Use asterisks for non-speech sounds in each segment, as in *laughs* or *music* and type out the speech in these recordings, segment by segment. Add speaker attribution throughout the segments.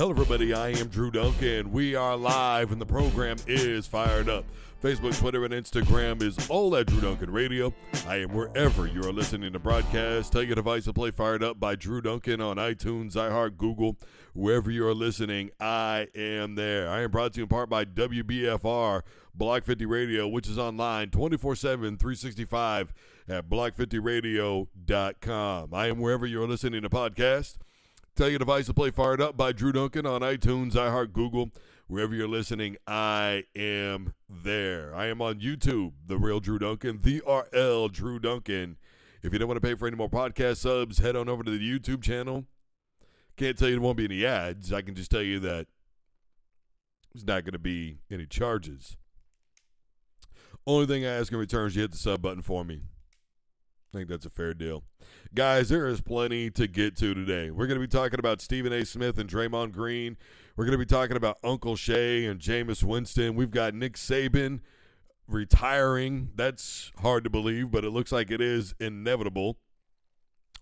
Speaker 1: Hello, everybody. I am Drew Duncan. We are live, and the program is fired up. Facebook, Twitter, and Instagram is all at Drew Duncan Radio. I am wherever you are listening to broadcast. Take a device to play Fired Up by Drew Duncan on iTunes, iHeart, Google, wherever you are listening. I am there. I am brought to you in part by WBFR Block 50 Radio, which is online 24 7, 365 at block50radio.com. I am wherever you are listening to podcast. Tell your device to play Fired Up by Drew Duncan on iTunes, iHeart, Google, wherever you're listening. I am there. I am on YouTube, The Real Drew Duncan, the RL Drew Duncan. If you don't want to pay for any more podcast subs, head on over to the YouTube channel. Can't tell you there won't be any ads. I can just tell you that there's not going to be any charges. Only thing I ask in return is you hit the sub button for me. I think that's a fair deal. Guys, there is plenty to get to today. We're going to be talking about Stephen A. Smith and Draymond Green. We're going to be talking about Uncle Shay and Jameis Winston. We've got Nick Saban retiring. That's hard to believe, but it looks like it is inevitable.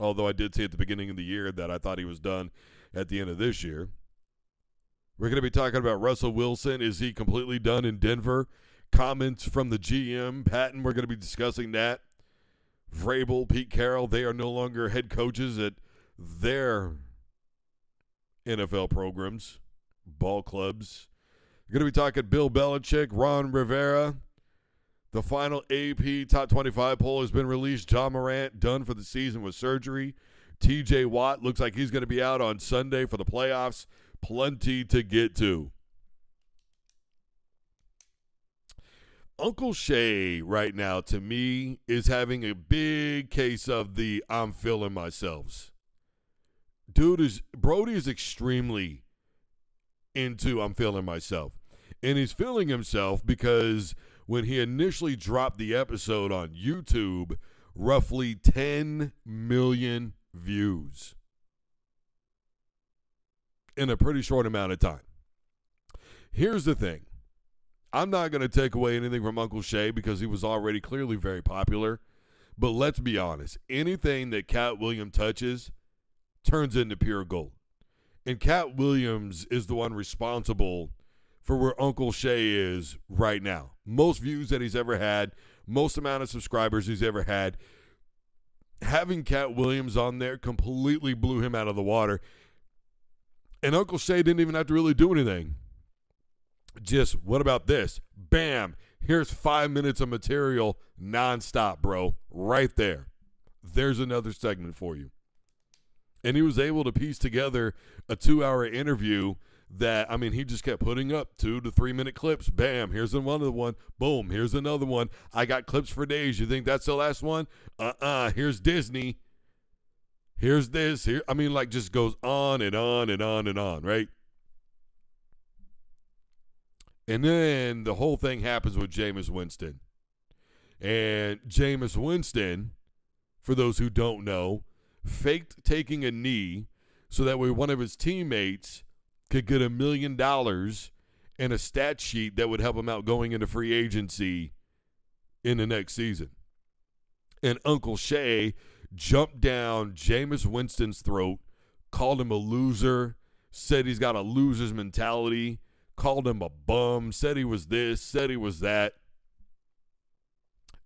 Speaker 1: Although I did say at the beginning of the year that I thought he was done at the end of this year. We're going to be talking about Russell Wilson. Is he completely done in Denver? Comments from the GM, Paton. We're going to be discussing that. Vrabel, Pete Carroll, they are no longer head coaches at their NFL programs, ball clubs. We're going to be talking Bill Belichick, Ron Rivera. The final AP top 25 poll has been released. Ja Morant done for the season with surgery. TJ Watt looks like he's going to be out on Sunday for the playoffs. Plenty to get to. Uncle Shay right now to me is having a big case of the I'm feeling myself. Dude is Brody is extremely into I'm feeling myself. And he's feeling himself because when he initially dropped the episode on YouTube, roughly 10 million views in a pretty short amount of time. Here's the thing I'm not going to take away anything from Uncle Shay because he was already clearly very popular. But let's be honest anything that Katt Williams touches turns into pure gold. And Katt Williams is the one responsible for where Uncle Shay is right now. Most views that he's ever had, most amount of subscribers he's ever had. Having Katt Williams on there completely blew him out of the water. And Uncle Shay didn't even have to really do anything just what about this? Bam! Here's five minutes of material nonstop, bro. Right there. There's another segment for you. And he was able to piece together a two hour interview that, I mean, he just kept putting up two to three minute clips. Bam, here's another one. Boom, here's another one. I got clips for days. You think that's the last one? Uh uh-uh. uh. Here's Disney. Here's this. Here, I mean, like, just goes on and on and on and on, right? And then the whole thing happens with Jameis Winston. And Jameis Winston, for those who don't know, faked taking a knee so that way one of his teammates could get a million dollars and a stat sheet that would help him out going into free agency in the next season. And Uncle Shay jumped down Jameis Winston's throat, called him a loser, said he's got a loser's mentality called him a bum, said he was this, said he was that.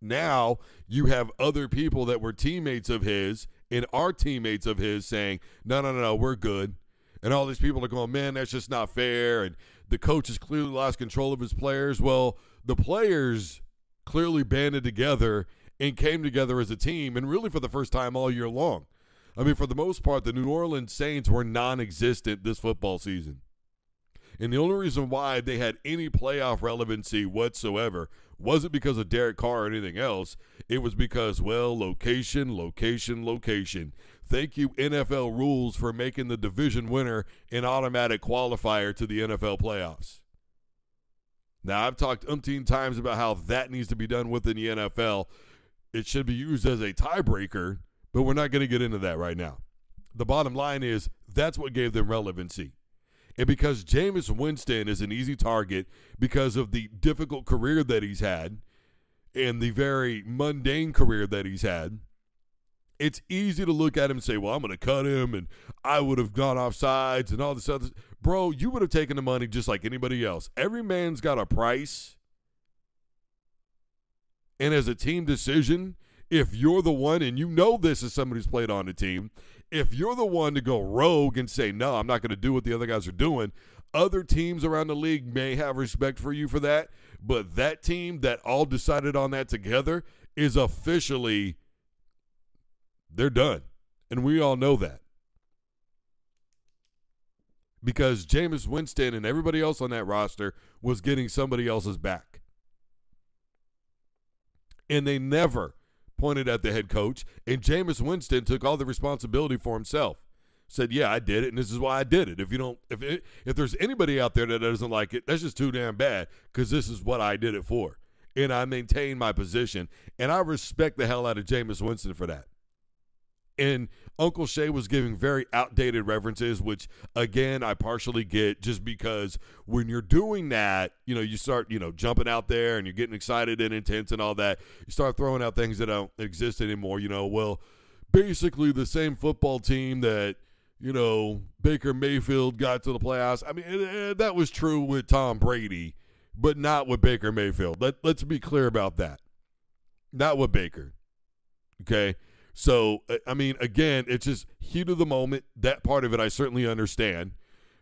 Speaker 1: Now you have other people that were teammates of his and are teammates of his saying, no, no, no, no, we're good. And all these people are going, man, that's just not fair. And the coach has clearly lost control of his players. Well, the players clearly banded together and came together as a team, and really for the first time all year long. I mean, for the most part, the New Orleans Saints were non existent this football season. And the only reason why they had any playoff relevancy whatsoever wasn't because of Derek Carr or anything else. It was because, well, location, location, location. Thank you, NFL rules, for making the division winner an automatic qualifier to the NFL playoffs. Now, I've talked umpteen times about how that needs to be done within the NFL. It should be used as a tiebreaker, but we're not going to get into that right now. The bottom line is that's what gave them relevancy. And because Jameis Winston is an easy target because of the difficult career that he's had and the very mundane career that he's had, it's easy to look at him and say, well, I'm going to cut him and I would have gone off sides and all this other. bro, you would have taken the money just like anybody else. Every man's got a price. And as a team decision, if you're the one, and you know this as somebody who's played on the team, if you're the one to go rogue and say, no, I'm not going to do what the other guys are doing, other teams around the league may have respect for you for that. But that team that all decided on that together is officially, they're done. And we all know that. Because Jameis Winston and everybody else on that roster was getting somebody else's back. And they never pointed at the head coach. And Jameis Winston took all the responsibility for himself. Said, "Yeah, I did it, and this is why I did it. If you don't, if it, if there's anybody out there that doesn't like it, that's just too damn bad. Because this is what I did it for, and I maintain my position, and I respect the hell out of Jameis Winston for that. And Uncle Shay was giving very outdated references, which again I partially get just because when you're doing that, you know, you start, you know, jumping out there and you're getting excited and intense and all that. You start throwing out things that don't exist anymore. You know, well, basically the same football team that you know Baker Mayfield got to the playoffs. I mean, it, it, that was true with Tom Brady, but not with Baker Mayfield. Let Let's be clear about that. Not with Baker. Okay. So, uh, I mean, again, it's just heat of the moment. That part of it, I certainly understand.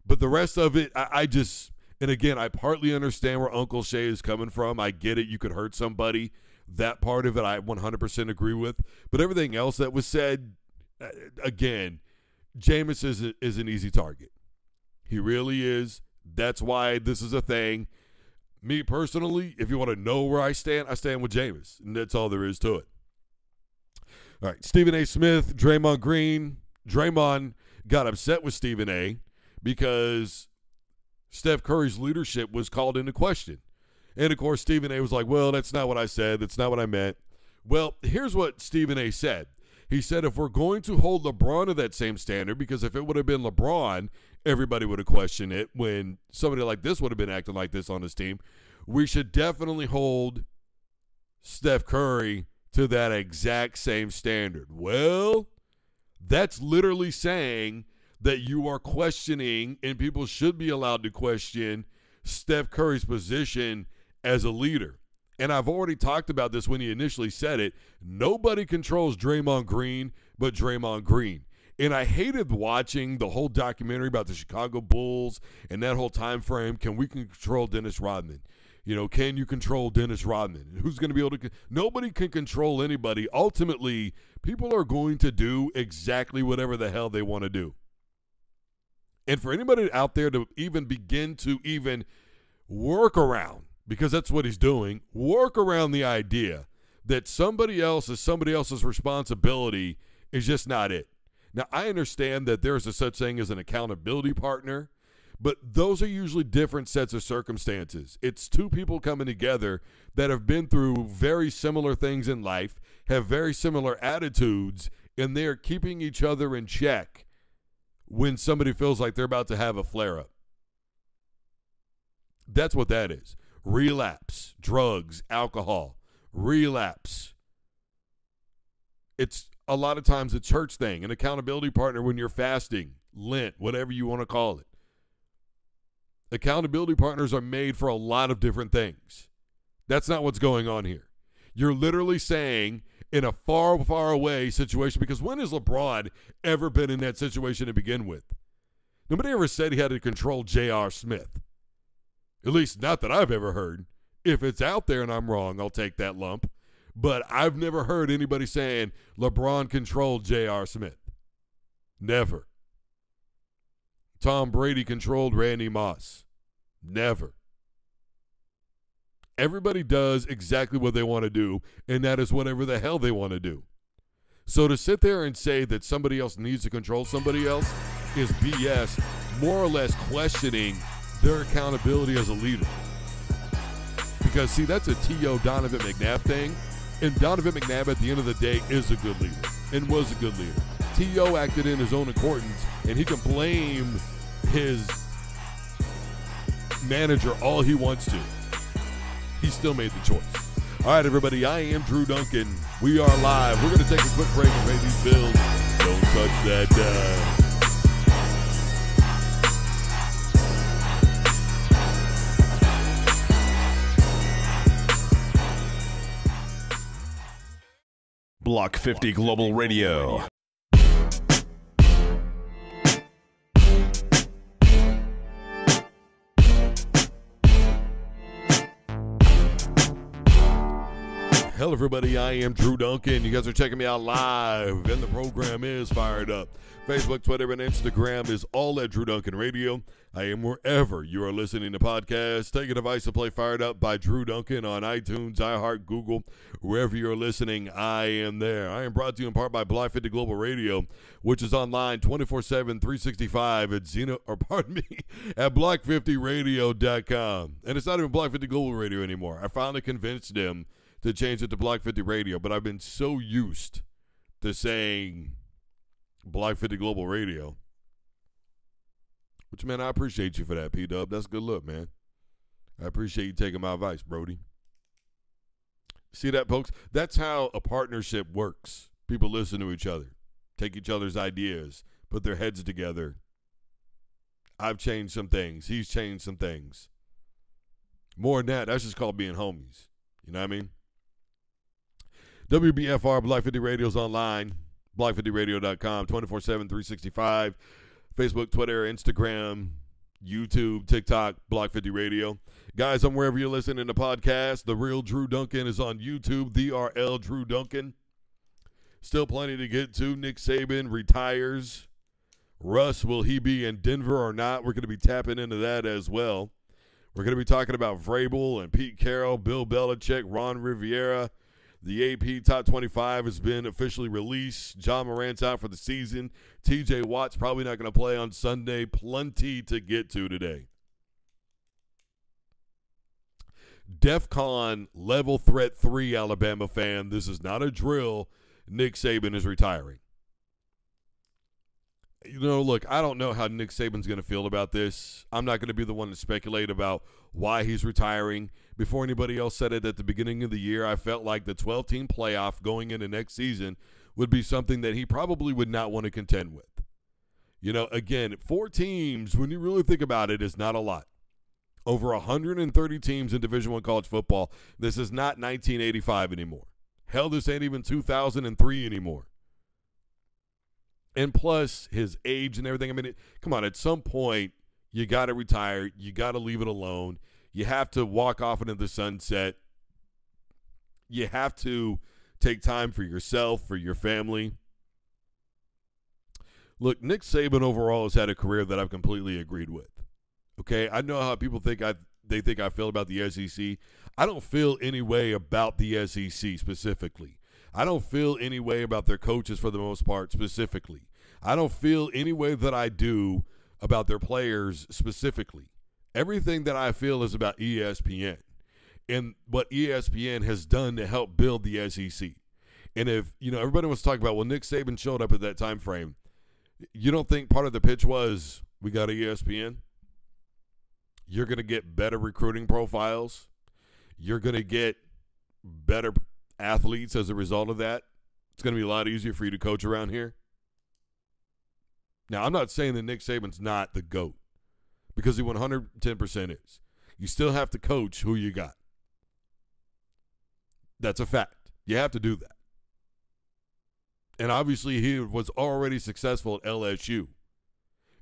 Speaker 1: But the rest of it, I, I just, and again, I partly understand where Uncle Shay is coming from. I get it. You could hurt somebody. That part of it, I 100% agree with. But everything else that was said, uh, again, Jameis is, a, is an easy target. He really is. That's why this is a thing. Me personally, if you want to know where I stand, I stand with Jameis. And that's all there is to it. All right, Stephen A. Smith, Draymond Green. Draymond got upset with Stephen A. because Steph Curry's leadership was called into question. And of course, Stephen A. was like, well, that's not what I said. That's not what I meant. Well, here's what Stephen A. said. He said, if we're going to hold LeBron to that same standard, because if it would have been LeBron, everybody would have questioned it when somebody like this would have been acting like this on his team. We should definitely hold Steph Curry to that exact same standard. Well, that's literally saying that you are questioning, and people should be allowed to question Steph Curry's position as a leader. And I've already talked about this when he initially said it. Nobody controls Draymond Green but Draymond Green. And I hated watching the whole documentary about the Chicago Bulls and that whole time frame. Can we control Dennis Rodman? You know, can you control Dennis Rodman? Who's going to be able to? Nobody can control anybody. Ultimately, people are going to do exactly whatever the hell they want to do. And for anybody out there to even begin to even work around, because that's what he's doing, work around the idea that somebody else is somebody else's responsibility is just not it. Now, I understand that there is a such thing as an accountability partner but those are usually different sets of circumstances. It's two people coming together that have been through very similar things in life, have very similar attitudes, and they're keeping each other in check when somebody feels like they're about to have a flare up. That's what that is. Relapse, drugs, alcohol, relapse. It's a lot of times a church thing, an accountability partner when you're fasting, Lent, whatever you want to call it. Accountability partners are made for a lot of different things. That's not what's going on here. You're literally saying in a far, far away situation, because when has LeBron ever been in that situation to begin with? Nobody ever said he had to control J.R. Smith. At least, not that I've ever heard. If it's out there and I'm wrong, I'll take that lump. But I've never heard anybody saying LeBron controlled J.R. Smith. Never. Tom Brady controlled Randy Moss. Never. Everybody does exactly what they want to do, and that is whatever the hell they want to do. So to sit there and say that somebody else needs to control somebody else is BS, more or less questioning their accountability as a leader. Because, see, that's a T.O. Donovan McNabb thing. And Donovan McNabb, at the end of the day, is a good leader and was a good leader. T.O. acted in his own accordance, and he can blame his manager all he wants to. He still made the choice. All right, everybody, I am Drew Duncan. We are live. We're going to take a quick break and pay these bills. Don't touch that dial.
Speaker 2: Block 50 Global Radio.
Speaker 1: Hello, everybody. I am Drew Duncan. You guys are checking me out live, and the program is fired up. Facebook, Twitter, and Instagram is all at Drew Duncan Radio. I am wherever you are listening to podcasts. Take a device to play Fired Up by Drew Duncan on iTunes, iHeart, Google, wherever you're listening. I am there. I am brought to you in part by Block 50 Global Radio, which is online 24 7, 365 at Zeno, or pardon me, *laughs* at block50radio.com. And it's not even Block 50 Global Radio anymore. I finally convinced them to change it to Block 50 Radio, but I've been so used to saying Block 50 Global Radio. Which, man, I appreciate you for that, P Dub. That's good look, man. I appreciate you taking my advice, Brody. See that, folks? That's how a partnership works. People listen to each other, take each other's ideas, put their heads together. I've changed some things. He's changed some things. More than that, that's just called being homies. You know what I mean? WBFR Block 50 Radio's online, block50radio.com, 24 7, 365. Facebook, Twitter, Instagram, YouTube, TikTok, Block 50 Radio. Guys, I'm wherever you're listening to podcast. The real Drew Duncan is on YouTube, the RL Drew Duncan. Still plenty to get to. Nick Saban retires. Russ, will he be in Denver or not? We're going to be tapping into that as well. We're going to be talking about Vrabel and Pete Carroll, Bill Belichick, Ron Rivera, the AP Top 25 has been officially released. Ja Morant's out for the season. TJ Watt's probably not going to play on Sunday. Plenty to get to today. DEF CON level threat 3 Alabama fan. This is not a drill. Nick Saban is retiring. You know, look, I don't know how Nick Saban's going to feel about this. I'm not going to be the one to speculate about why he's retiring. Before anybody else said it at the beginning of the year, I felt like the 12 team playoff going into next season would be something that he probably would not want to contend with. You know, again, four teams, when you really think about it, is not a lot. Over 130 teams in Division One college football. This is not 1985 anymore. Hell, this ain't even 2003 anymore. And plus his age and everything. I mean, it, come on, at some point, you got to retire. You got to leave it alone. You have to walk off into the sunset. You have to take time for yourself, for your family. Look, Nick Saban overall has had a career that I've completely agreed with. Okay, I know how people think I they think I feel about the SEC. I don't feel any way about the SEC specifically. I don't feel any way about their coaches for the most part specifically. I don't feel any way that I do about their players specifically. Everything that I feel is about ESPN and what ESPN has done to help build the SEC. And if, you know, everybody was talking about, well, Nick Saban showed up at that time frame. You don't think part of the pitch was we got ESPN? You're going to get better recruiting profiles. You're going to get better athletes as a result of that. It's going to be a lot easier for you to coach around here. Now, I'm not saying that Nick Saban's not the GOAT because he 110% is. You still have to coach who you got. That's a fact. You have to do that. And obviously, he was already successful at LSU.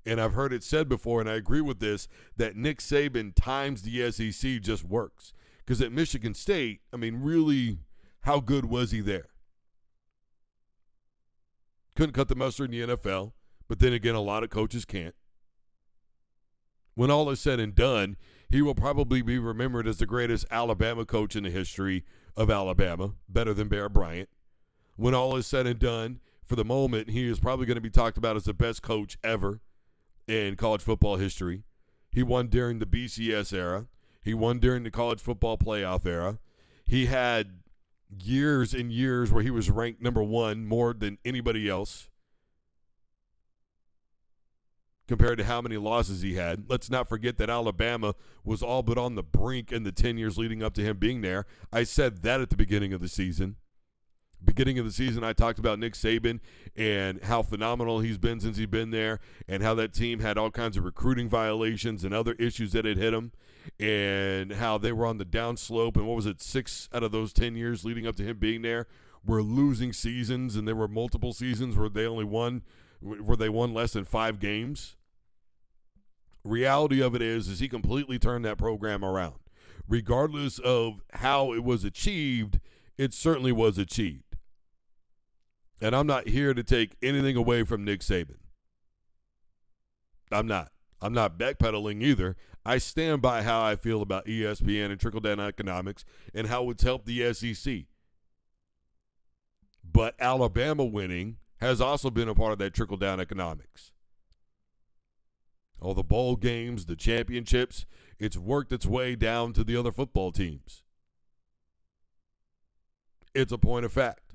Speaker 1: And I've heard it said before, and I agree with this, that Nick Saban times the SEC just works. Because at Michigan State, I mean, really, how good was he there? Couldn't cut the mustard in the NFL, but then again, a lot of coaches can't when all is said and done, he will probably be remembered as the greatest Alabama coach in the history of Alabama, better than Bear Bryant. When all is said and done, for the moment, he is probably going to be talked about as the best coach ever in college football history. He won during the BCS era. He won during the college football playoff era. He had years and years where he was ranked number one more than anybody else compared to how many losses he had. Let's not forget that Alabama was all but on the brink in the 10 years leading up to him being there. I said that at the beginning of the season. Beginning of the season, I talked about Nick Saban and how phenomenal he's been since he's been there, and how that team had all kinds of recruiting violations and other issues that had hit him, and how they were on the downslope. And what was it, six out of those 10 years leading up to him being there were losing seasons, and there were multiple seasons where they only won, where they won less than five games. Reality of it is, is he completely turned that program around. Regardless of how it was achieved, it certainly was achieved. And I'm not here to take anything away from Nick Saban. I'm not. I'm not backpedaling either. I stand by how I feel about ESPN and trickle down economics and how it's helped the SEC. But Alabama winning has also been a part of that trickle down economics. All the bowl games, the championships, it's worked its way down to the other football teams. It's a point of fact.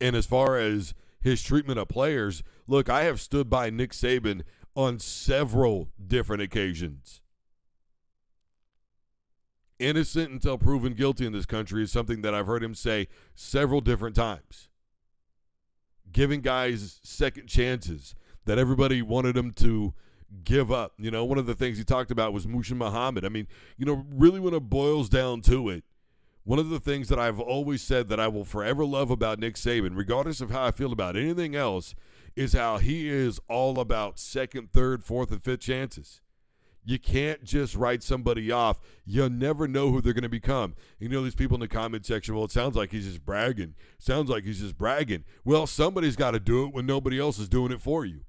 Speaker 1: And as far as his treatment of players, look, I have stood by Nick Saban on several different occasions. Innocent until proven guilty in this country is something that I've heard him say several different times. Giving guys second chances that everybody wanted him to give up. You know, one of the things he talked about was Muhsin Muhammad. I mean, you know, really when it boils down to it, one of the things that I've always said that I will forever love about Nick Saban, regardless of how I feel about anything else, is how he is all about second, third, fourth, and fifth chances. You can't just write somebody off. You'll never know who they're going to become. You know, these people in the comment section, well, it sounds like he's just bragging. Sounds like he's just bragging. Well, somebody's got to do it when nobody else is doing it for you.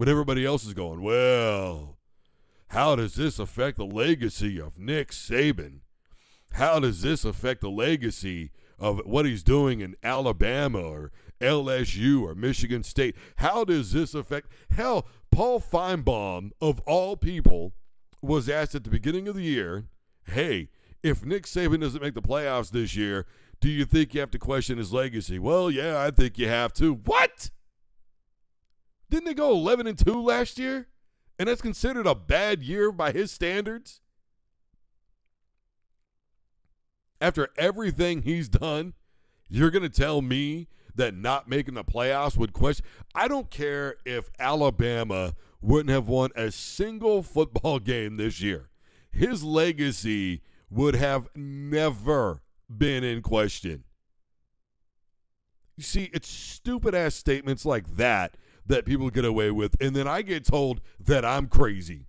Speaker 1: When everybody else is going, well, how does this affect the legacy of Nick Saban? How does this affect the legacy of what he's doing in Alabama or LSU or Michigan State? How does this affect? Hell, Paul Finebaum, of all people, was asked at the beginning of the year, hey, if Nick Saban doesn't make the playoffs this year, do you think you have to question his legacy? Well, yeah, I think you have to. What? Didn't they go 11 and 2 last year? And that's considered a bad year by his standards? After everything he's done, you're going to tell me that not making the playoffs would question. I don't care if Alabama wouldn't have won a single football *laughs* game this year. His legacy would have never been in question. You see, it's stupid ass statements like that that people get away with, and then I get told that I'm crazy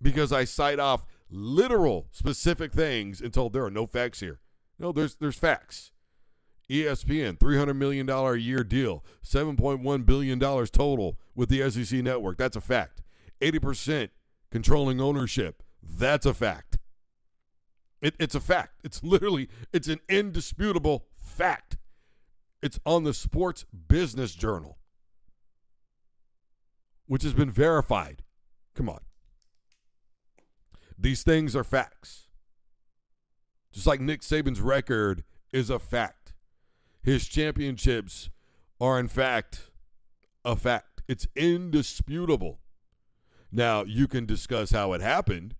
Speaker 1: because I cite off literal specific things and told there are no facts here. No, there's there's facts. ESPN, $300 million a year deal, $7.1 billion total with the SEC network. That's a fact. 80% controlling ownership. That's a fact. It, it's a fact. It's literally, it's an indisputable fact. It's on the Sports Business Journal, which has been verified. Come on. These things are facts. Just like Nick Saban's record is a fact. His championships are, in fact, a fact. It's indisputable. Now, you can discuss how it happened,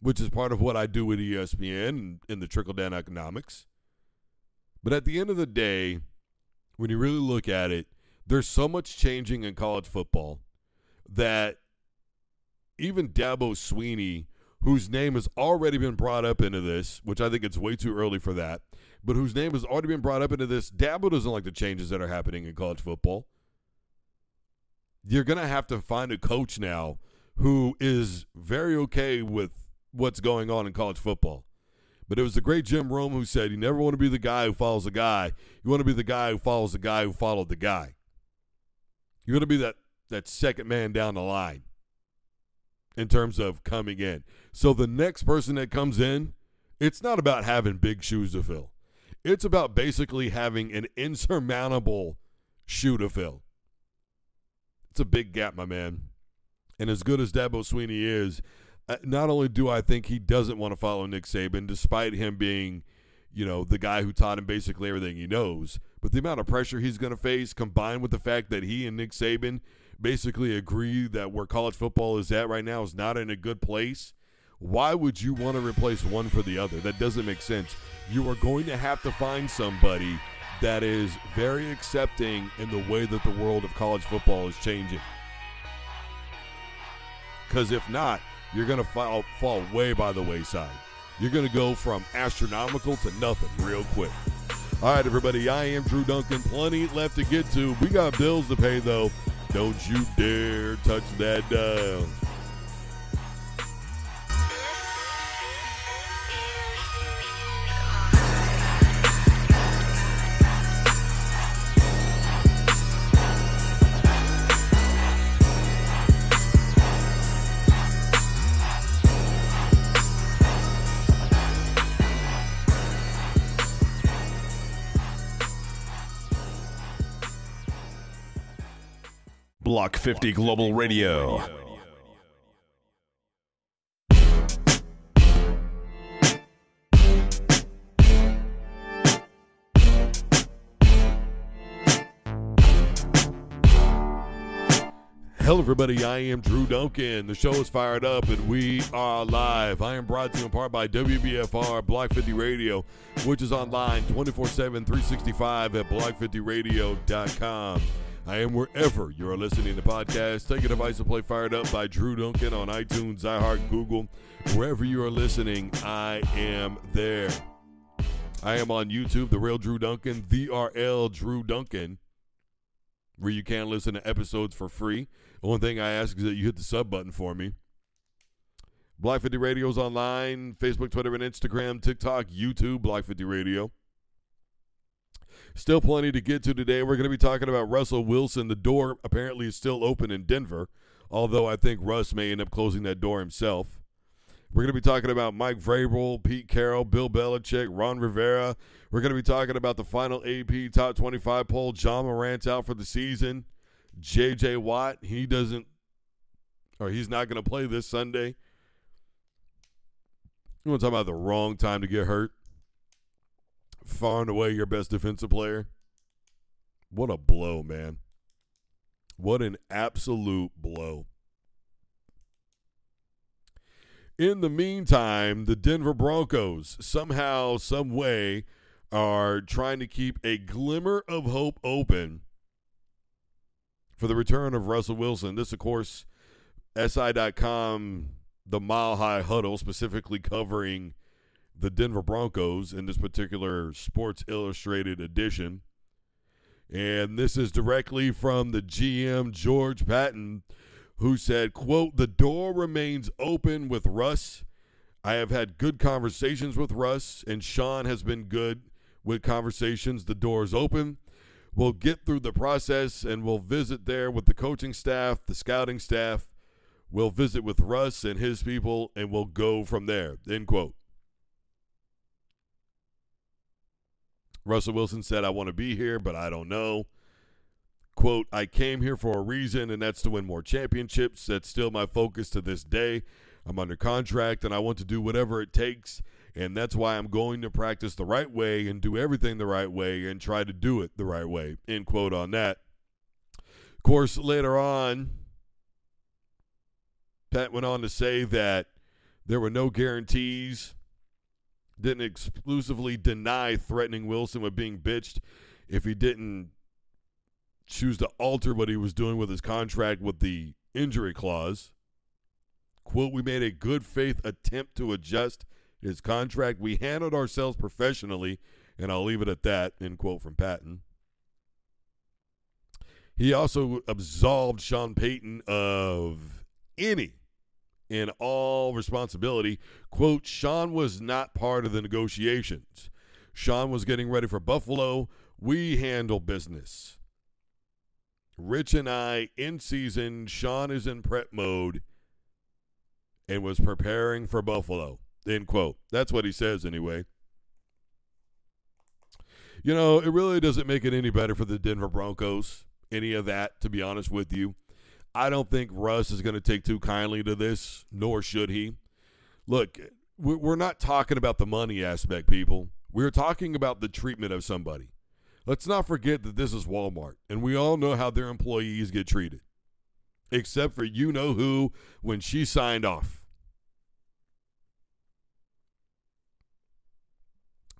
Speaker 1: which is part of what I do with ESPN and in the trickle down economics. But at the end of the day, when you really look at it, there's so much changing in college football that even Dabo Swinney, whose name has already been brought up into this, which I think it's way too early for that, but whose name has already been brought up into this. Dabo doesn't like the changes that are happening in college football. You're going to have to find a coach now who is very okay with what's going on in college football. But it was the great Jim Rome who said, You never want to be the guy who follows the guy. You want to be the guy who follows the guy who followed the guy. You want to be that, that second man down the line in terms of coming in. So the next person that comes in, it's not about having big shoes to fill. It's about basically having an insurmountable shoe to fill. It's a big gap, my man. And as good as Dabo Swinney is, Uh, not only do I think he doesn't want to follow Nick Saban, despite him being, you know, the guy who taught him basically everything he knows, but the amount of pressure he's going to face, combined with the fact that he and Nick Saban basically agree that where college football is at right now is not in a good place. Why would you want to replace one for the other? That doesn't make sense you are going to have to find somebody that is very accepting in the way that the world of college football is changing. Because if not, you're going to fall, fall way by the wayside. you're going to go from astronomical to nothing real quick. All right, everybody, I am Drew Duncan. Plenty left to get to. We got bills to pay, though. Don't you dare touch that dial.
Speaker 2: Block 50 Global Radio.
Speaker 1: Hello, everybody. I am Drew Duncan. The show is fired up and we are live. I am brought to you in part by WBFR Block 50 Radio, which is online 24 7, 365 at block50radio.com. I am wherever you are listening to podcasts. Take a device to play Fired Up by Drew Duncan on iTunes, iHeart, Google. Wherever you are listening, I am there. I am on YouTube, The Real Drew Duncan, The RL Drew Duncan, where you can listen to episodes for free. The only thing I ask is that you hit the sub button for me. Block 50 Radio's online, Facebook, Twitter, and Instagram, TikTok, YouTube, Block 50 Radio. Still plenty to get to today. We're going to be talking about Russell Wilson. The door apparently is still open in Denver, although I think Russ may end up closing that door himself. We're going to be talking about Mike Vrabel, Pete Carroll, Bill Belichick, Ron Rivera. We're going to be talking about the final AP Top 25 poll. Ja Morant out for the season. J.J. Watt, he doesn't, or he's not going to play this Sunday. You want to talk about the wrong time to get hurt? Far and away your best defensive player. What a blow, man. What an absolute blow. In the meantime, the Denver Broncos somehow, some way, are trying to keep a glimmer of hope open for the return of Russell Wilson. This, of course, SI.com, the Mile High Huddle, specifically covering the Denver Broncos in this particular Sports Illustrated edition. And this is directly from the GM, George Paton, who said, quote, the door remains open with Russ. I have had good conversations with Russ, and Sean has been good with conversations. The door is open. We'll get through the process and we'll visit there with the coaching staff, the scouting staff. We'll visit with Russ and his people, and we'll go from there. End quote. Russell Wilson said, I want to be here, but I don't know. Quote, I came here for a reason, and that's to win more championships. That's still my focus to this day. I'm under contract, and I want to do whatever it takes. And that's why I'm going to practice the right way and do everything the right way and try to do it the right way. End quote on that. Of course, later on, Pat went on to say that there were no guarantees didn't exclusively deny threatening Wilson with being bitched if he didn't choose to alter what he was doing with his contract with the injury clause. Quote, we made a good faith attempt to adjust his contract. We handled ourselves professionally, and I'll leave it at that, end quote from Paton. He also absolved Sean Payton of any in all responsibility. Quote, Sean was not part of the negotiations. Sean was getting ready for Buffalo. We handle business. Rich and I in season. Sean is in prep mode and was preparing for Buffalo. End quote. That's what he says anyway. You know, it really doesn't make it any better for the Denver Broncos, any of that, to be honest with you. I don't think Russ is going to take too kindly to this, nor should he. Look, we're not talking about the money aspect, people. We're talking about the treatment of somebody. Let's not forget that this is Walmart, and we all know how their employees get treated, except for you know who when she signed off.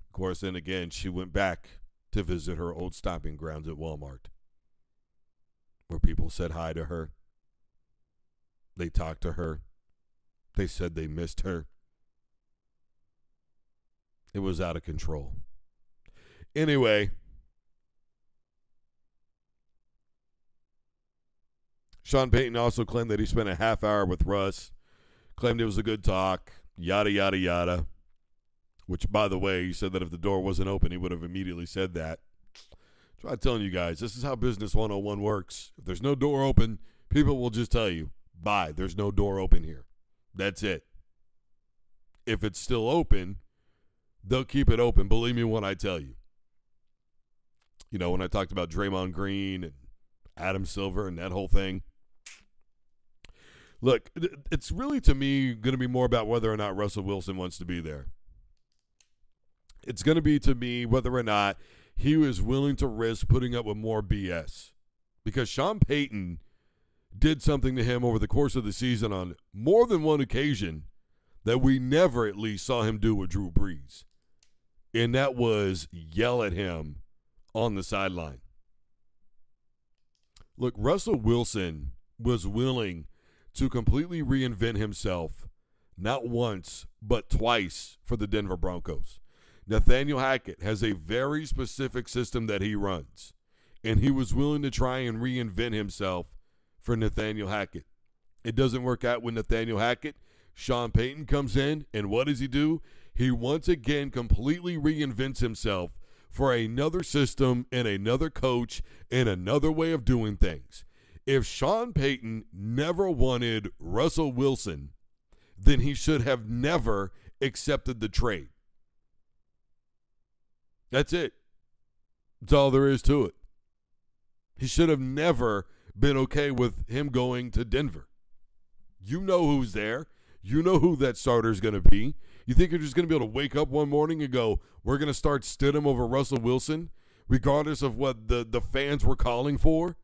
Speaker 1: Of course, then again, she went back to visit her old stomping grounds at Walmart, where people said hi to her. They talked to her. They said they missed her. It was out of control. Anyway, Sean Payton also claimed that he spent a half hour with Russ, claimed it was a good talk, yada, yada, yada. Which, by the way, he said that if the door wasn't open, he would have immediately said that. Try telling you guys, this is how Business 101 works. If there's no door open, people will just tell you, bye, there's no door open here. That's it. If it's still open, they'll keep it open. Believe me when I tell you. You know, when I talked about Draymond Green and Adam Silver and that whole thing. Look, it's really to me going to be more about whether or not Russell Wilson wants to be there. It's going to be to me whether or not he was willing to risk putting up with more BS. Because Sean Payton did something to him over the course of the season on more than one occasion that we never at least saw him do with Drew Brees. And that was yell at him on the sideline. Look, Russell Wilson was willing to completely reinvent himself not once, but twice for the Denver Broncos. Nathaniel Hackett has a very specific system that he runs, and he was willing to try and reinvent himself for Nathaniel Hackett. It doesn't work out with Nathaniel Hackett. Sean Payton comes in, and what does he do? He once again completely reinvents himself for another system and another coach and another way of doing things. If Sean Payton never wanted Russell Wilson, then he should have never accepted the trade. That's it. That's all there is to it. He should have never been okay with him going to Denver. You know who's there. You know who that starter is going to be. You think you're just going to be able to wake up one morning and go, we're going to start Stidham over Russell Wilson, regardless of what the, the fans were calling for?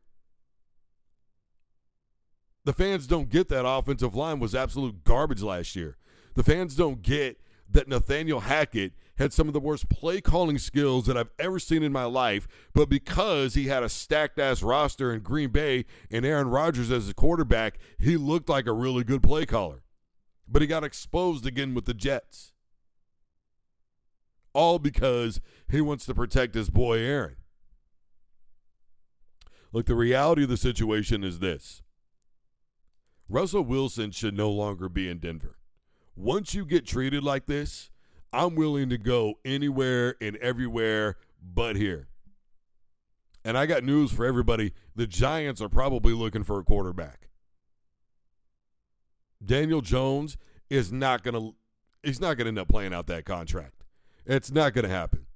Speaker 1: The fans don't get that offensive line was absolute garbage last year. The fans don't get that Nathaniel Hackett had some of the worst play calling skills that I've ever seen in my life, but because he had a stacked ass roster in Green Bay and Aaron Rodgers as a quarterback, he looked like a really good play caller. But he got exposed again with the Jets. All because he wants to protect his boy Aaron. Look, the reality of the situation is this Russell Wilson should no longer be in Denver. Once you get treated like this, I'm willing to go anywhere and everywhere but here. And I got news for everybody. The Giants are probably looking for a quarterback. Daniel Jones is not going to he's not going to end up playing out that contract. It's not going to happen.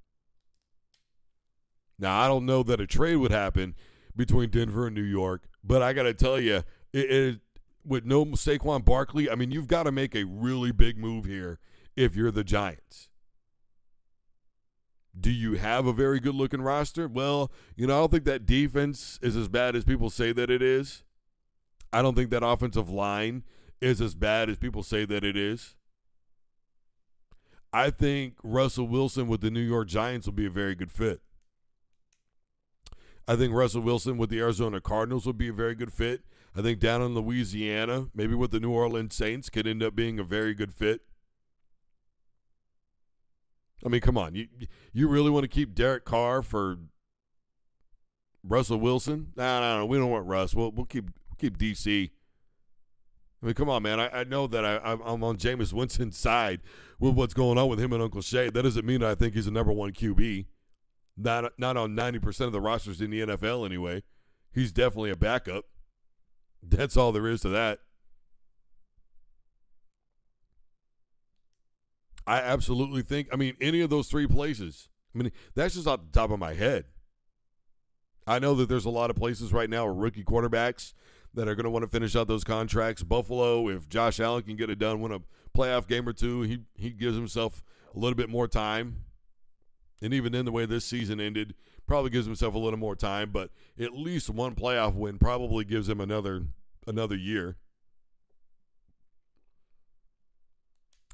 Speaker 1: Now, I don't know that a trade would happen between Denver and New York, but I got to tell you, it, it, with no Saquon Barkley, I mean, you've got to make a really big move here if you're the Giants. Do you have a very good looking roster? Well, you know, I don't think that defense is as bad as people say that it is. I don't think that offensive line is as bad as people say that it is. I think Russell Wilson with the New York Giants will be a very good fit. I think Russell Wilson with the Arizona Cardinals will be a very good fit. I think down in Louisiana, maybe with the New Orleans Saints, could end up being a very good fit. I mean, come on, you you really want to keep Derek Carr for Russell Wilson? No, no, no. We don't want Russ. We'll we'll keep we'll keep DC. I mean, come on, man. I, I know that I, I'm on Jameis Winston's side with what's going on with him and Uncle Shay. That doesn't mean I think he's a number one QB. Not not on ninety percent of the rosters in the NFL anyway. He's definitely a backup. That's all there is to that. I absolutely think. I mean, any of those three places. I mean, that's just off the top of my head. I know that there's a lot of places right now, rookie quarterbacks that are going to want to finish out those contracts. Buffalo, if Josh Allen can get it done, win a playoff game or two, he he gives himself a little bit more time. And even then, the way this season ended, probably gives himself a little more time. But at least one playoff win probably gives him another another year.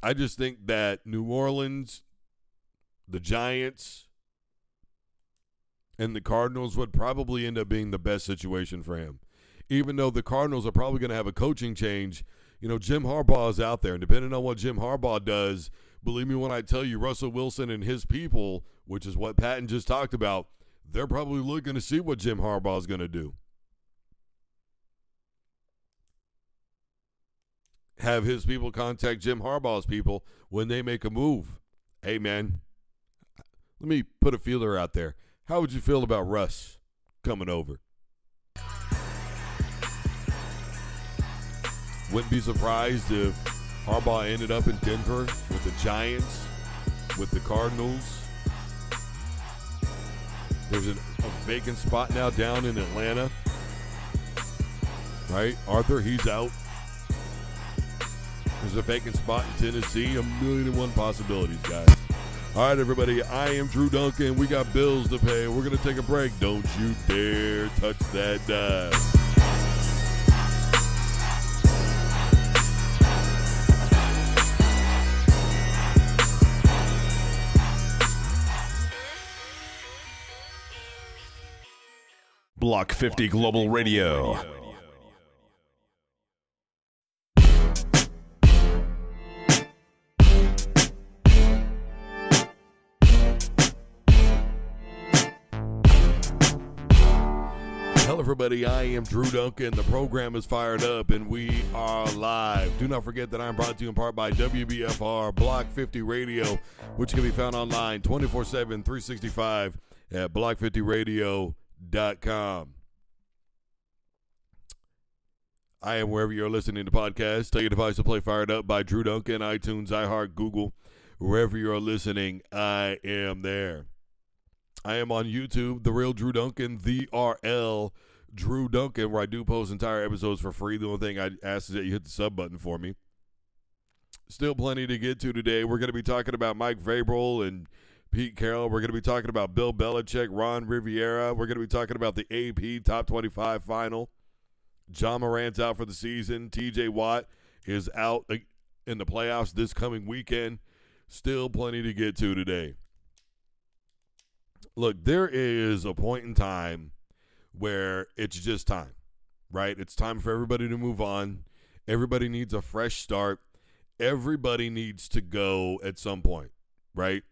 Speaker 1: I just think that New Orleans, the Giants, and the Cardinals would probably end up being the best situation for him. Even though the Cardinals are probably going to have a coaching change, you know, Jim Harbaugh is out there, and depending on what Jim Harbaugh does believe me when I tell you, Russell Wilson and his people, which is what Paton just talked about, they're probably looking to see what Jim Harbaugh is going to do. Have his people contact Jim Harbaugh's people when they make a move. Hey, man, let me put a feeler out there. How would you feel about Russ coming over? Wouldn't be surprised if Harbaugh ended up in Denver with the Giants, with the Cardinals. There's a, a vacant spot now down in Atlanta. Right? Arthur, he's out. There's a vacant spot in Tennessee. A million and one possibilities, guys. All right, everybody. I am Drew Duncan. We got bills to pay. We're going to take a break. Don't you dare touch that dial.
Speaker 2: Block 50 Global Radio.
Speaker 1: Everybody. I am Drew Duncan. The program is fired up and we are live. Do not forget that I'm brought to you in part by WBFR Block 50 Radio, which can be found online 24 7, 365 at block50radio.com. I am wherever you're listening to podcasts. Tell your device to play Fired Up by Drew Duncan, iTunes, iHeart, Google. Wherever you're listening, I am there. I am on YouTube, The Real Drew Duncan, the RL Drew Duncan, where I do post entire episodes for free. The only thing I ask is that you hit the sub button for me. Still plenty to get to today. We're going to be talking about Mike Vrabel and Pete Carroll. We're going to be talking about Bill Belichick, Ron Rivera. We're going to be talking about the AP Top 25 final. Ja Morant's out for the season. TJ Watt is out in the playoffs this coming weekend. Still plenty to get to today. Look, there is a point in time where it's just time, right? It's time for everybody to move on. Everybody needs a fresh start. Everybody needs to go at some point, right?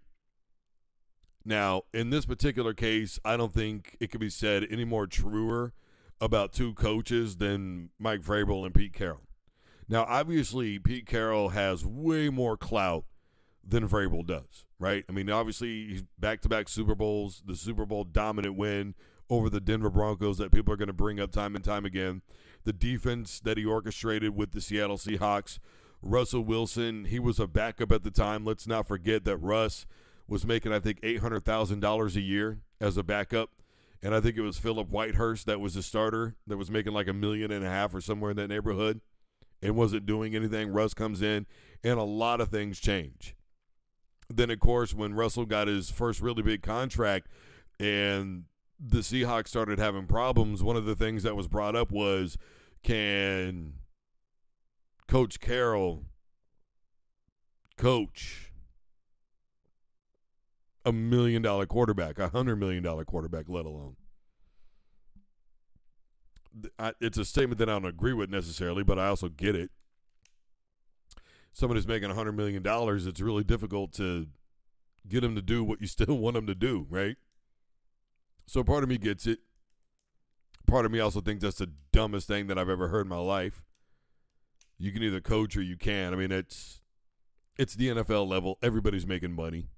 Speaker 1: Now, in this particular case, I don't think it could be said any more truer about two coaches than Mike Vrabel and Pete Carroll. Now, obviously, Pete Carroll has way more clout than Vrabel does, right? I mean, obviously, back to back Super Bowls, the Super Bowl dominant win over the Denver Broncos that people are going to bring up time and time again, the defense that he orchestrated with the Seattle Seahawks. Russell Wilson, he was a backup at the time. Let's not forget that Russ was making, I think, $800,000 a year as a backup. And I think it was Philip Whitehurst that was the starter that was making like a million and a half or somewhere in that neighborhood and wasn't doing anything. Russ comes in, and a lot of things change. Then, of course, when Russell got his first really big contract and the Seahawks started having problems, one of the things that was brought up was can Coach Carroll coach a million dollar quarterback, a hundred million dollar quarterback, let alone. It's a statement that I don't agree with necessarily, but I also get it. Someone who's making a hundred million dollars, it's really difficult to get them to do what you still *laughs* want them to do, right? So part of me gets it. Part of me also thinks that's the dumbest thing that I've ever heard in my life. You can either coach or you can. I mean, it's it's the NFL level. Everybody's making money.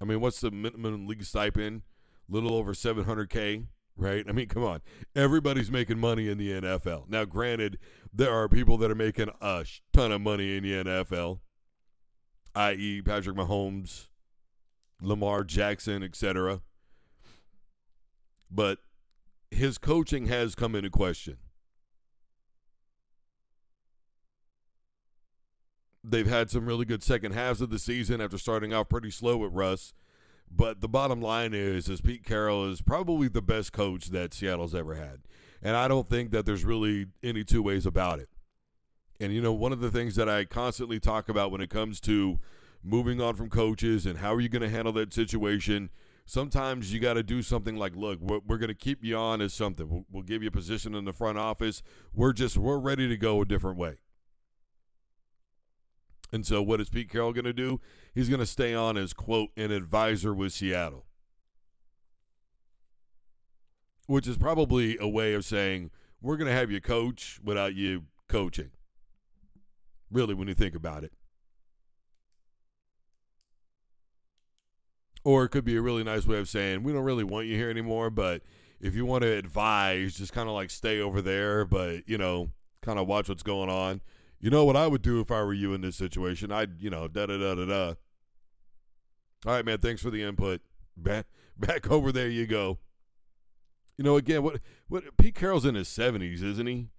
Speaker 1: I mean, what's the minimum league stipend? Little over 700K, right? I mean, come on. Everybody's making money in the NFL. Now, granted, there are people that are making a ton of money in the NFL, i.e., Patrick Mahomes, Lamar Jackson, etc. But his coaching has come into question. They've had some really good second halves of the season after starting off pretty slow with Russ. But the bottom line is, is Pete Carroll is probably the best coach that Seattle's ever had. And I don't think that there's really any two ways about it. And, you know, one of the things that I constantly talk about when it comes to moving on from coaches and how are you going to handle that situation, sometimes you got to do something like, look, we're, we're going to keep you on as something. We'll, we'll give you a position in the front office. We're just, we're ready to go a different way. And so, what is Pete Carroll going to do? He's going to stay on as, quote, an advisor with Seattle, which is probably a way of saying, we're going to have you coach without you coaching. Really, when you think about it. Or it could be a really nice way of saying, we don't really want you here anymore, but if you want to advise, just kind of like stay over there, but, you know, kind of watch what's going on. You know what I would do if I were you in this situation? I'd, you know, da da da da da. All right, man. Thanks for the input. Back back *laughs* over there you go. You know, again, what what Pete Carroll's in his seventies, isn't he?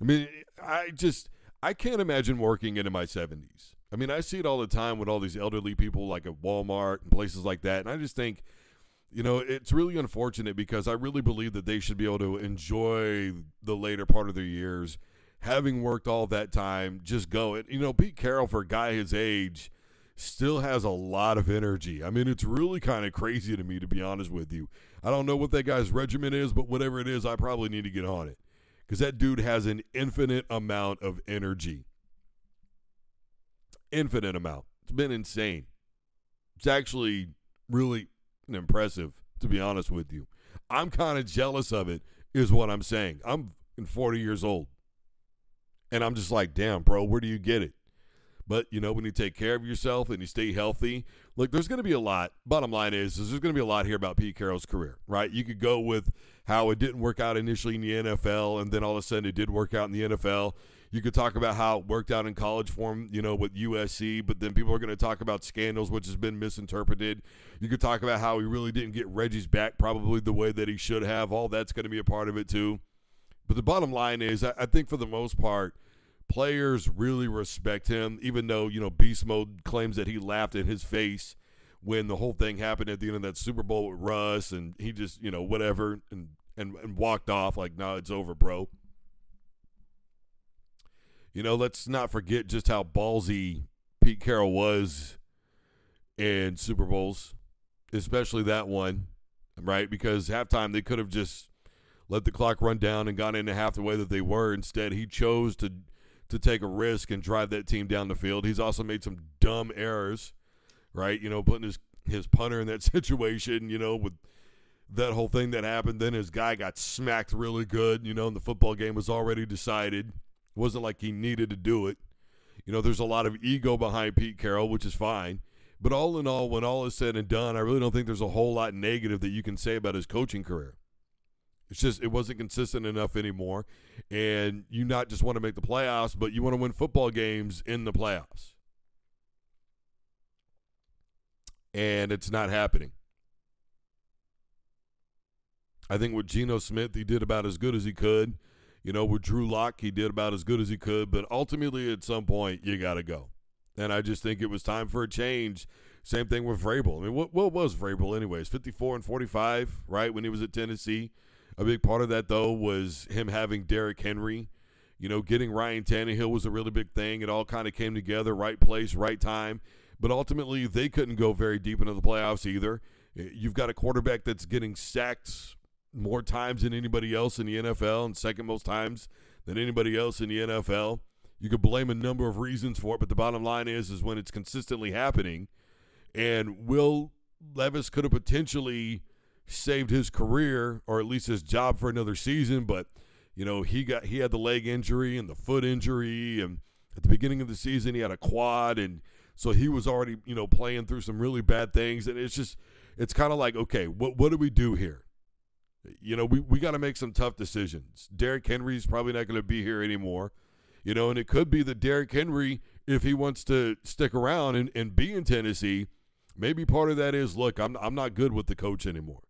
Speaker 1: I mean, I just I can't imagine working into my seventies. I mean, I see it all the time with all these elderly people, like at Walmart and places like that, and I just think, you know, it's really unfortunate because I really believe that they should be able to enjoy the later part of their years having worked all that time, just go it. You know, Pete Carroll for a guy his age still has a lot of energy. I mean, it's really kind of crazy to me to be honest with you. I don't know what that guy's regimen is, but whatever it is, I probably need to get on it because that dude has an infinite amount of energy. Infinite amount. It's been insane. It's actually really impressive, to be honest with you. I'm kind of jealous of it, is what I'm saying. I'm 40 years old. And I'm just like, damn, bro, where do you get it? But you know, when you take care of yourself and you stay healthy, look, there's going to be a lot. Bottom line is, is there's going to be a lot here about Pete Carroll's career, right? You could go with how it didn't work out initially in the NFL, and then all of a sudden it did work out in the NFL. You could talk about how it worked out in college for him, you know, with USC, but then people are going to talk about scandals, which has been misinterpreted. You could talk about how he really didn't get Reggie's back probably the way that he should have. All that's going to be a part of it too. But the bottom line is, I, think for the most part, players really respect him, even though, you know, Beast Mode claims that he laughed in his face when the whole thing happened at the end of that Super Bowl with Russ and he just, you know, whatever and and, and walked off like, nah, it's over, bro. You know, let's not forget just how ballsy Pete Carroll was in Super Bowls, especially that one, right? Because halftime they could have just let the clock run down and gone into half the way that they were. Instead, he chose to to take a risk and drive that team down the field. He's also made some dumb errors, right? You know, putting his his punter in that *laughs* situation, you know, with that whole thing that happened. Then his guy got smacked really good, you know, and the football game was already decided. It wasn't like he needed to do it. You know, there's a lot of ego behind Pete Carroll, which is fine. But all in all, when all is said and done, I really don't think there's a whole lot negative that you can say about his coaching career. It's just it wasn't consistent enough anymore, and you not just want to make the playoffs, but you want to win football games in the playoffs, and it's not happening. I think with Geno Smith, he did about as good as he could. You know, with Drew Lock, he did about as good as he could, but ultimately, at some point, you got to go. And I just think it was time for a change. Same thing with Vrabel. I mean, what, what was Vrabel, anyways? 54 and 45, right, when he was at Tennessee. A big part of that, though, was him having Derrick Henry. You know, getting Ryan Tannehill was a really big thing. It all kind of came together, right place, right time. But ultimately, they couldn't go very deep into the playoffs either. You've got a quarterback that's getting sacked more times than anybody else in the NFL and second most times than anybody else in the NFL. You could blame a number of reasons for it, but the bottom line is is when it's consistently happening and Will Levis could have potentially – saved his career or at least his job for another season. But you know, he got he had the leg injury and the foot injury, and at the beginning of the season he had a quad, and so he was already you know playing through some really bad things. And it's just it's kind of like okay, what what do we do here? You know, we, we got to make some tough decisions. Derrick Henry's probably not going to be here anymore. You know, and it could be that Derrick Henry, if he wants to stick around and, and be in Tennessee, maybe part of that is look, I'm, I'm not good with the coach anymore.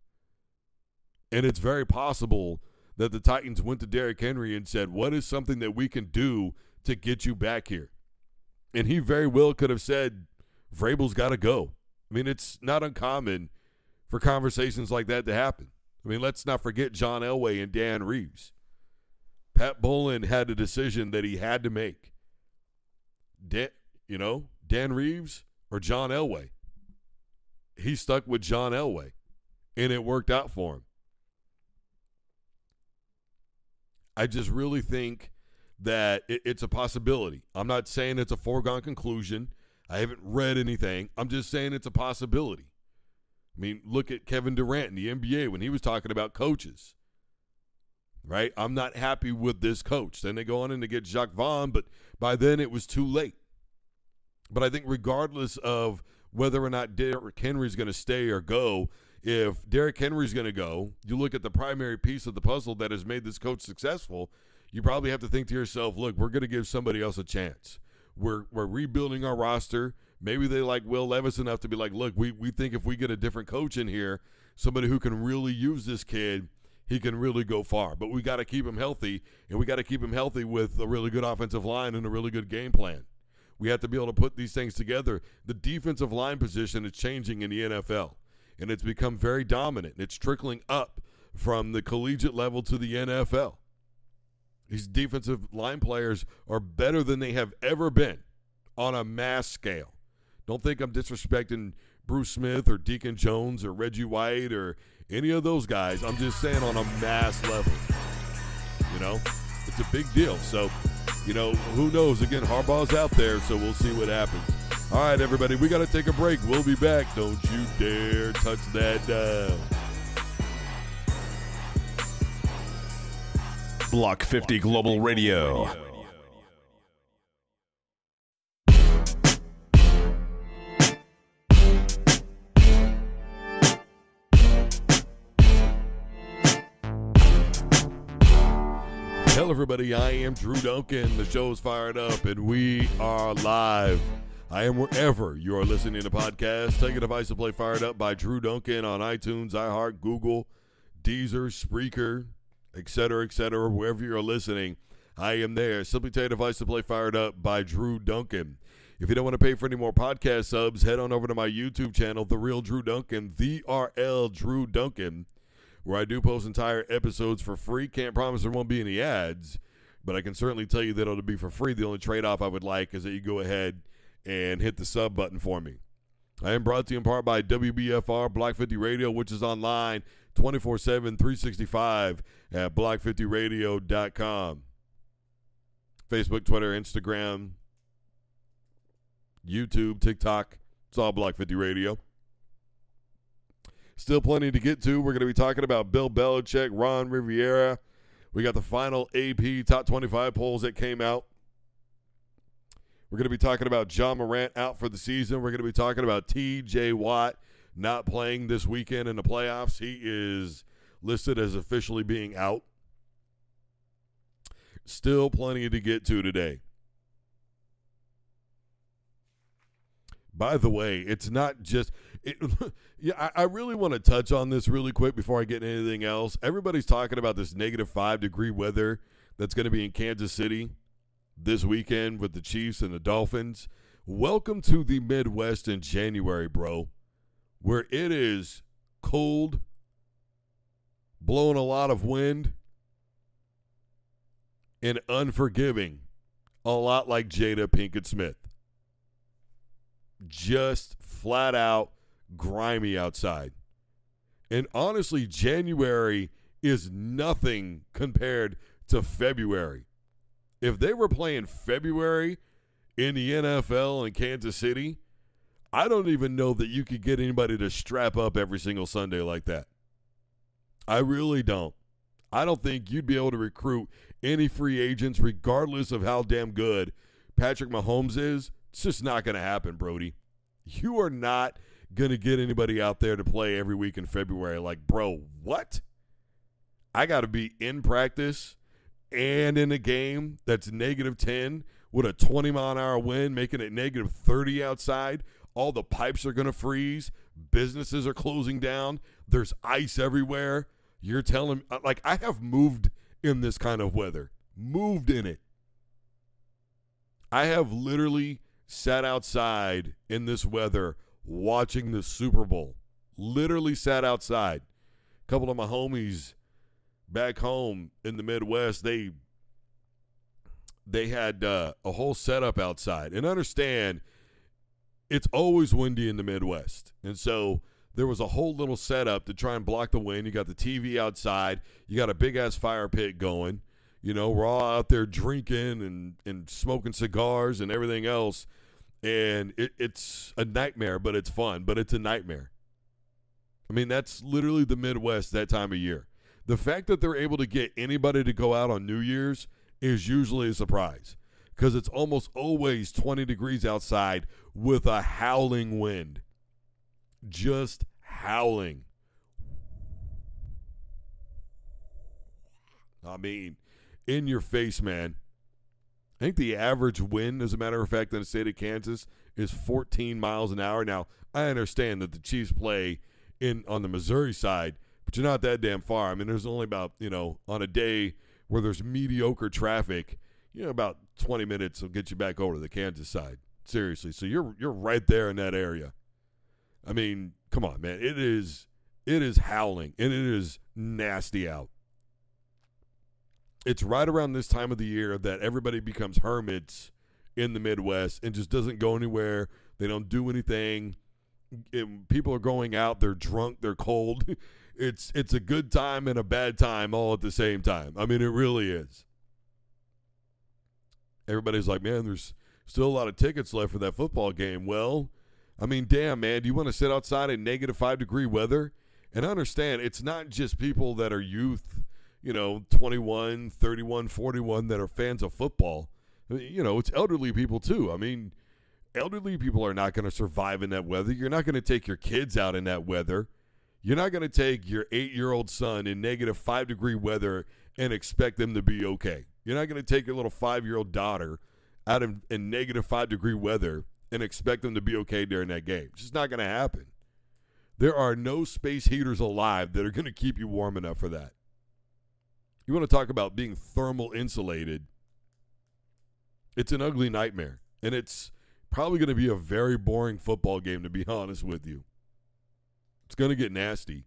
Speaker 1: And it's very possible that the Titans went to Derrick Henry and said, What is something that we can do to get you back here? And he very well could have said, Vrabel's got to go. I mean, it's not uncommon for conversations like that to happen. I mean, let's not forget John Elway and Dan Reeves. Pat Bowlen had a decision that he had to make. Dan, you know, Dan Reeves or John Elway. He stuck with John Elway, and it worked out for him. I just really think that it, it's a possibility. I'm not saying it's a foregone conclusion. I haven't read anything. I'm just saying it's a possibility. I mean, look at Kevin Durant in the NBA when he was talking about coaches. Right? I'm not happy with this coach. Then they go on and they get Jacque Vaughn, but by then it was too late. But I think regardless of whether or not Derrick Henry's going to stay or go, if Derrick Henry's going to go, you look at the primary piece of the puzzle that has made this coach successful, you probably have to think to yourself, look, we're going to give somebody else a chance. We're we're rebuilding our roster. Maybe they like Will Levis enough to be like, look, we, we think if we get a different coach in here, somebody who can really use this kid, he can really go far. But we got to keep him healthy, and we got to keep him healthy with a really good offensive line and a really good game plan. We have to be able to put these things together. The defensive line position is changing in the NFL, and it's become very dominant. It's trickling up from the collegiate level to the NFL. These defensive line players are better than they have ever been on a mass scale. Don't think I'm disrespecting Bruce Smith or Deacon Jones or Reggie White or any of those guys. I'm just saying on a mass level. You know, it's a big deal. So, you know, who knows? Again, Harbaugh's out there, so we'll see what happens. All right, everybody, we got to take a break. We'll be back. Don't you dare touch that dial.
Speaker 2: Block 50 Global Radio.
Speaker 1: Hello, everybody. I am Drew Duncan. The show is fired up, and we are live. I am wherever you are listening to podcasts. Take a device to play Fired Up by Drew Duncan on iTunes, iHeart, Google, Deezer, Spreaker, etc., etc. Wherever you're listening, I am there. Simply take a device to play Fired Up by Drew Duncan. If you don't want to pay for any more podcast subs, head on over to my YouTube channel, The Real Drew Duncan, The RL Drew Duncan, where I do post entire episodes for free. Can't promise there won't be any ads, but I can certainly tell you that it'll be for free. The only trade off I would like is that you go ahead and hit the sub button for me. I am brought to you in part by WBFR Block 50 Radio, which is online 24 7, 365 at block50radio.com. Facebook, Twitter, Instagram, YouTube, TikTok. It's all Block 50 Radio. Still plenty to get to. We're going to be talking about Bill Belichick, Ron Rivera. We got the final AP top 25 polls that came out. We're going to be talking about Ja Morant out for the season. We're going to be talking about TJ Watt not playing this weekend in the playoffs. He is listed as officially being out. Still plenty to get to today. By the way, it's not just it, *laughs* yeah. I, I really want to touch on this really quick before I get into anything else. Everybody's talking about this negative five degree weather that's going to be in Kansas City this weekend with the Chiefs and the Dolphins. Welcome to the Midwest in January, bro, where it is cold, blowing a lot of wind, and unforgiving, a lot like Jada Pinkett Smith. Just flat out grimy outside. And honestly, January is nothing compared to February. If they were playing February in the NFL in Kansas City, I don't even know that you could get anybody to strap up every single Sunday like that. I really don't. I don't think you'd be able to recruit any free agents, regardless of how damn good Patrick Mahomes is. It's just not going to happen, Brody. You are not going to get anybody out there to play every week in February. Like, bro, what? I got to be in practice and in a game that's negative 10 with a 20 mile an hour wind, making it negative 30 outside. All the pipes are going to freeze. Businesses are closing down. There's ice everywhere. You're telling uh, like I have moved in this kind of weather, moved in it. I have literally sat outside in this weather watching the Super Bowl. Literally sat outside. A couple of my homies back home in the Midwest, they they had uh, a whole setup outside. And understand, it's always windy in the Midwest, and so there was a whole little setup to try and block the wind. You got the TV outside. You got a big ass fire pit going. You know, we're all out there drinking and, and smoking cigars and everything else. And it, it's a nightmare, but it's fun, but it's a nightmare. I mean, that's literally the Midwest that time of year. The fact that they're able to get anybody to go out on New Year's is usually a surprise because it's almost always 20 degrees outside with a howling wind. Just howling. I mean, in your face, man. I think the average wind, as a matter of fact, in the state of Kansas is 14 miles an hour. Now, I understand that the Chiefs play in on the Missouri side, but you're not that damn far. I mean, there's only about, you know, on a day where there's mediocre traffic, you know, about 20 minutes will get you back over to the Kansas side. Seriously. So you're you're right there in that area. I mean, come on, man. It is it is howling and it is nasty out. It's right around this time of the year that everybody becomes hermits in the Midwest and just doesn't go anywhere. They don't do anything. It, people are going out, they're drunk, they're cold. *laughs* It's it's a good time and a bad time all at the same time. I mean, it really is. Everybody's like, "Man, there's still a lot of tickets left for that football game." Well, I mean, damn, man, do you want to sit outside in negative 5 degree weather? And understand, it's not just people that are youth, you know, 21, 31, 41 that are fans of football. You know, it's elderly people too. I mean, elderly people are not going to survive in that weather. You're not going to take your kids out in that weather. You're not going to take your eight year old son in negative five degree weather and expect them to be okay. You're not going to take your little five year old daughter out in, in negative five degree weather and expect them to be okay during that game. It's just not going to happen. There are no space heaters alive that are going to keep you warm enough for that. You want to talk about being thermal insulated? It's an ugly nightmare. And it's probably going to be a very boring football game, to be *laughs* honest with you. It's going to get nasty.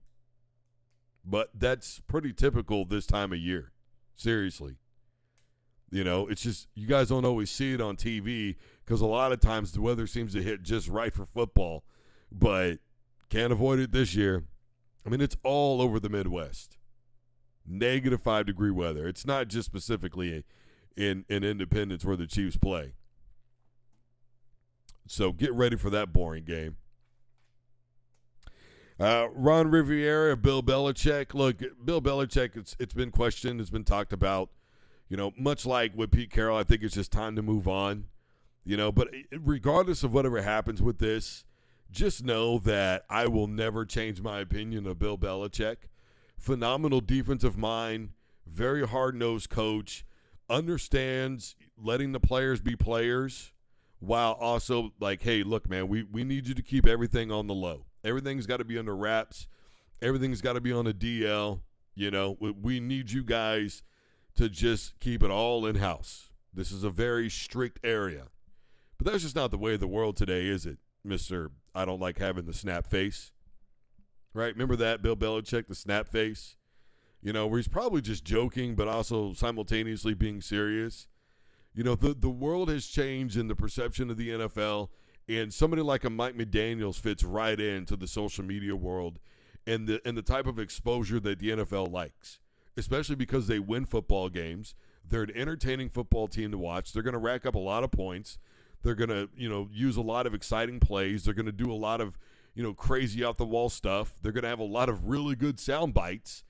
Speaker 1: But that's pretty typical this time of year. Seriously. You know, it's just you guys don't always see it on TV because a lot of times the weather seems to hit just right for football, but can't avoid it this year. I mean, it's all over the Midwest. Negative five degree weather. It's not just specifically in in Independence where the Chiefs play. So get ready for that boring game. Uh, Ron Rivera, Bill Belichick. Look, Bill Belichick. It's it's been questioned. It's been talked about. You know, much like with Pete Carroll, I think it's just time to move on. You know, but regardless of whatever happens with this, just know that I will never change my opinion of Bill Belichick. Phenomenal defensive mind, very hard nosed coach, understands letting the players be players while also like, hey, look, man, we, we need you to keep everything on the low. Everything's got to be under wraps. Everything's got to be on a DL. You know, we need you guys to just keep it all in house. This is a very strict area. But that's just not the way of the world today, is it, Mr. I don't like having the snap face? Right? Remember that, Bill Belichick, the snap face? You know, where he's probably just joking, but also simultaneously being serious. You know, the, the world has changed in the perception of the NFL and somebody like a Mike McDaniels fits right into the social media world and the and the type of exposure that the NFL likes, especially because they win football games. They're an entertaining football team to watch. They're going to rack up a lot of points. They're going to, you know, use a lot of exciting plays. They're going to do a lot of, you know, crazy out the wall stuff. They're going to have a lot of really good sound bites.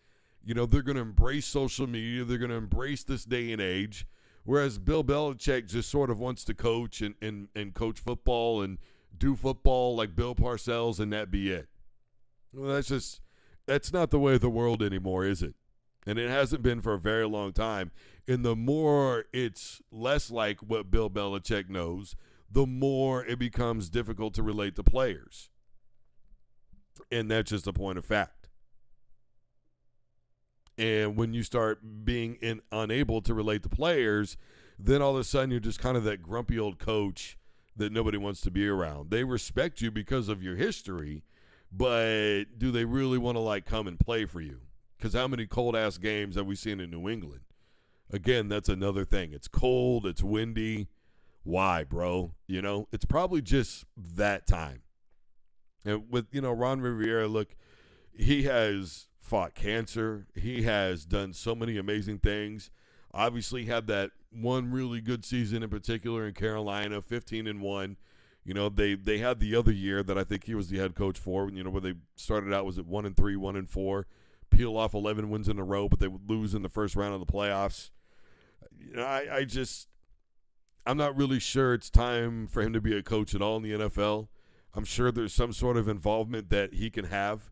Speaker 1: You know, they're going to embrace social media. They're going to embrace this day and age. Whereas Bill Belichick just sort of wants to coach and, and, and coach football and do football like Bill Parcells and that be it. Well, that's just that's not the way of the world anymore, is it? And it hasn't been for a very long time. And the more it's less like what Bill Belichick knows, the more it becomes difficult to relate to players. And that's just a point of fact. And when you start being in, unable to relate to players, then all of a sudden you're just kind of that grumpy old coach that nobody wants to be around. They respect you because of your history, but do they really want to like come and play for you? Because how many cold ass games have we seen in New England? Again, that's another thing. It's cold, it's windy. Why, bro? You know, it's probably just that time. And with, you know, Ron Rivera, look, he has fought cancer. He has done so many amazing things. Obviously, had that one really good season in particular in Carolina, 15 and 1. You know, they they had the other year that I think he was the head coach for, you know, where they started out was at 1 and 3, 1 and 4, peel off 11 wins in a row, but they would lose in the first round of the playoffs. You know, I, I just I'm not really sure it's time for him to be a coach at all in the NFL. I'm sure there's some sort of involvement that he can have.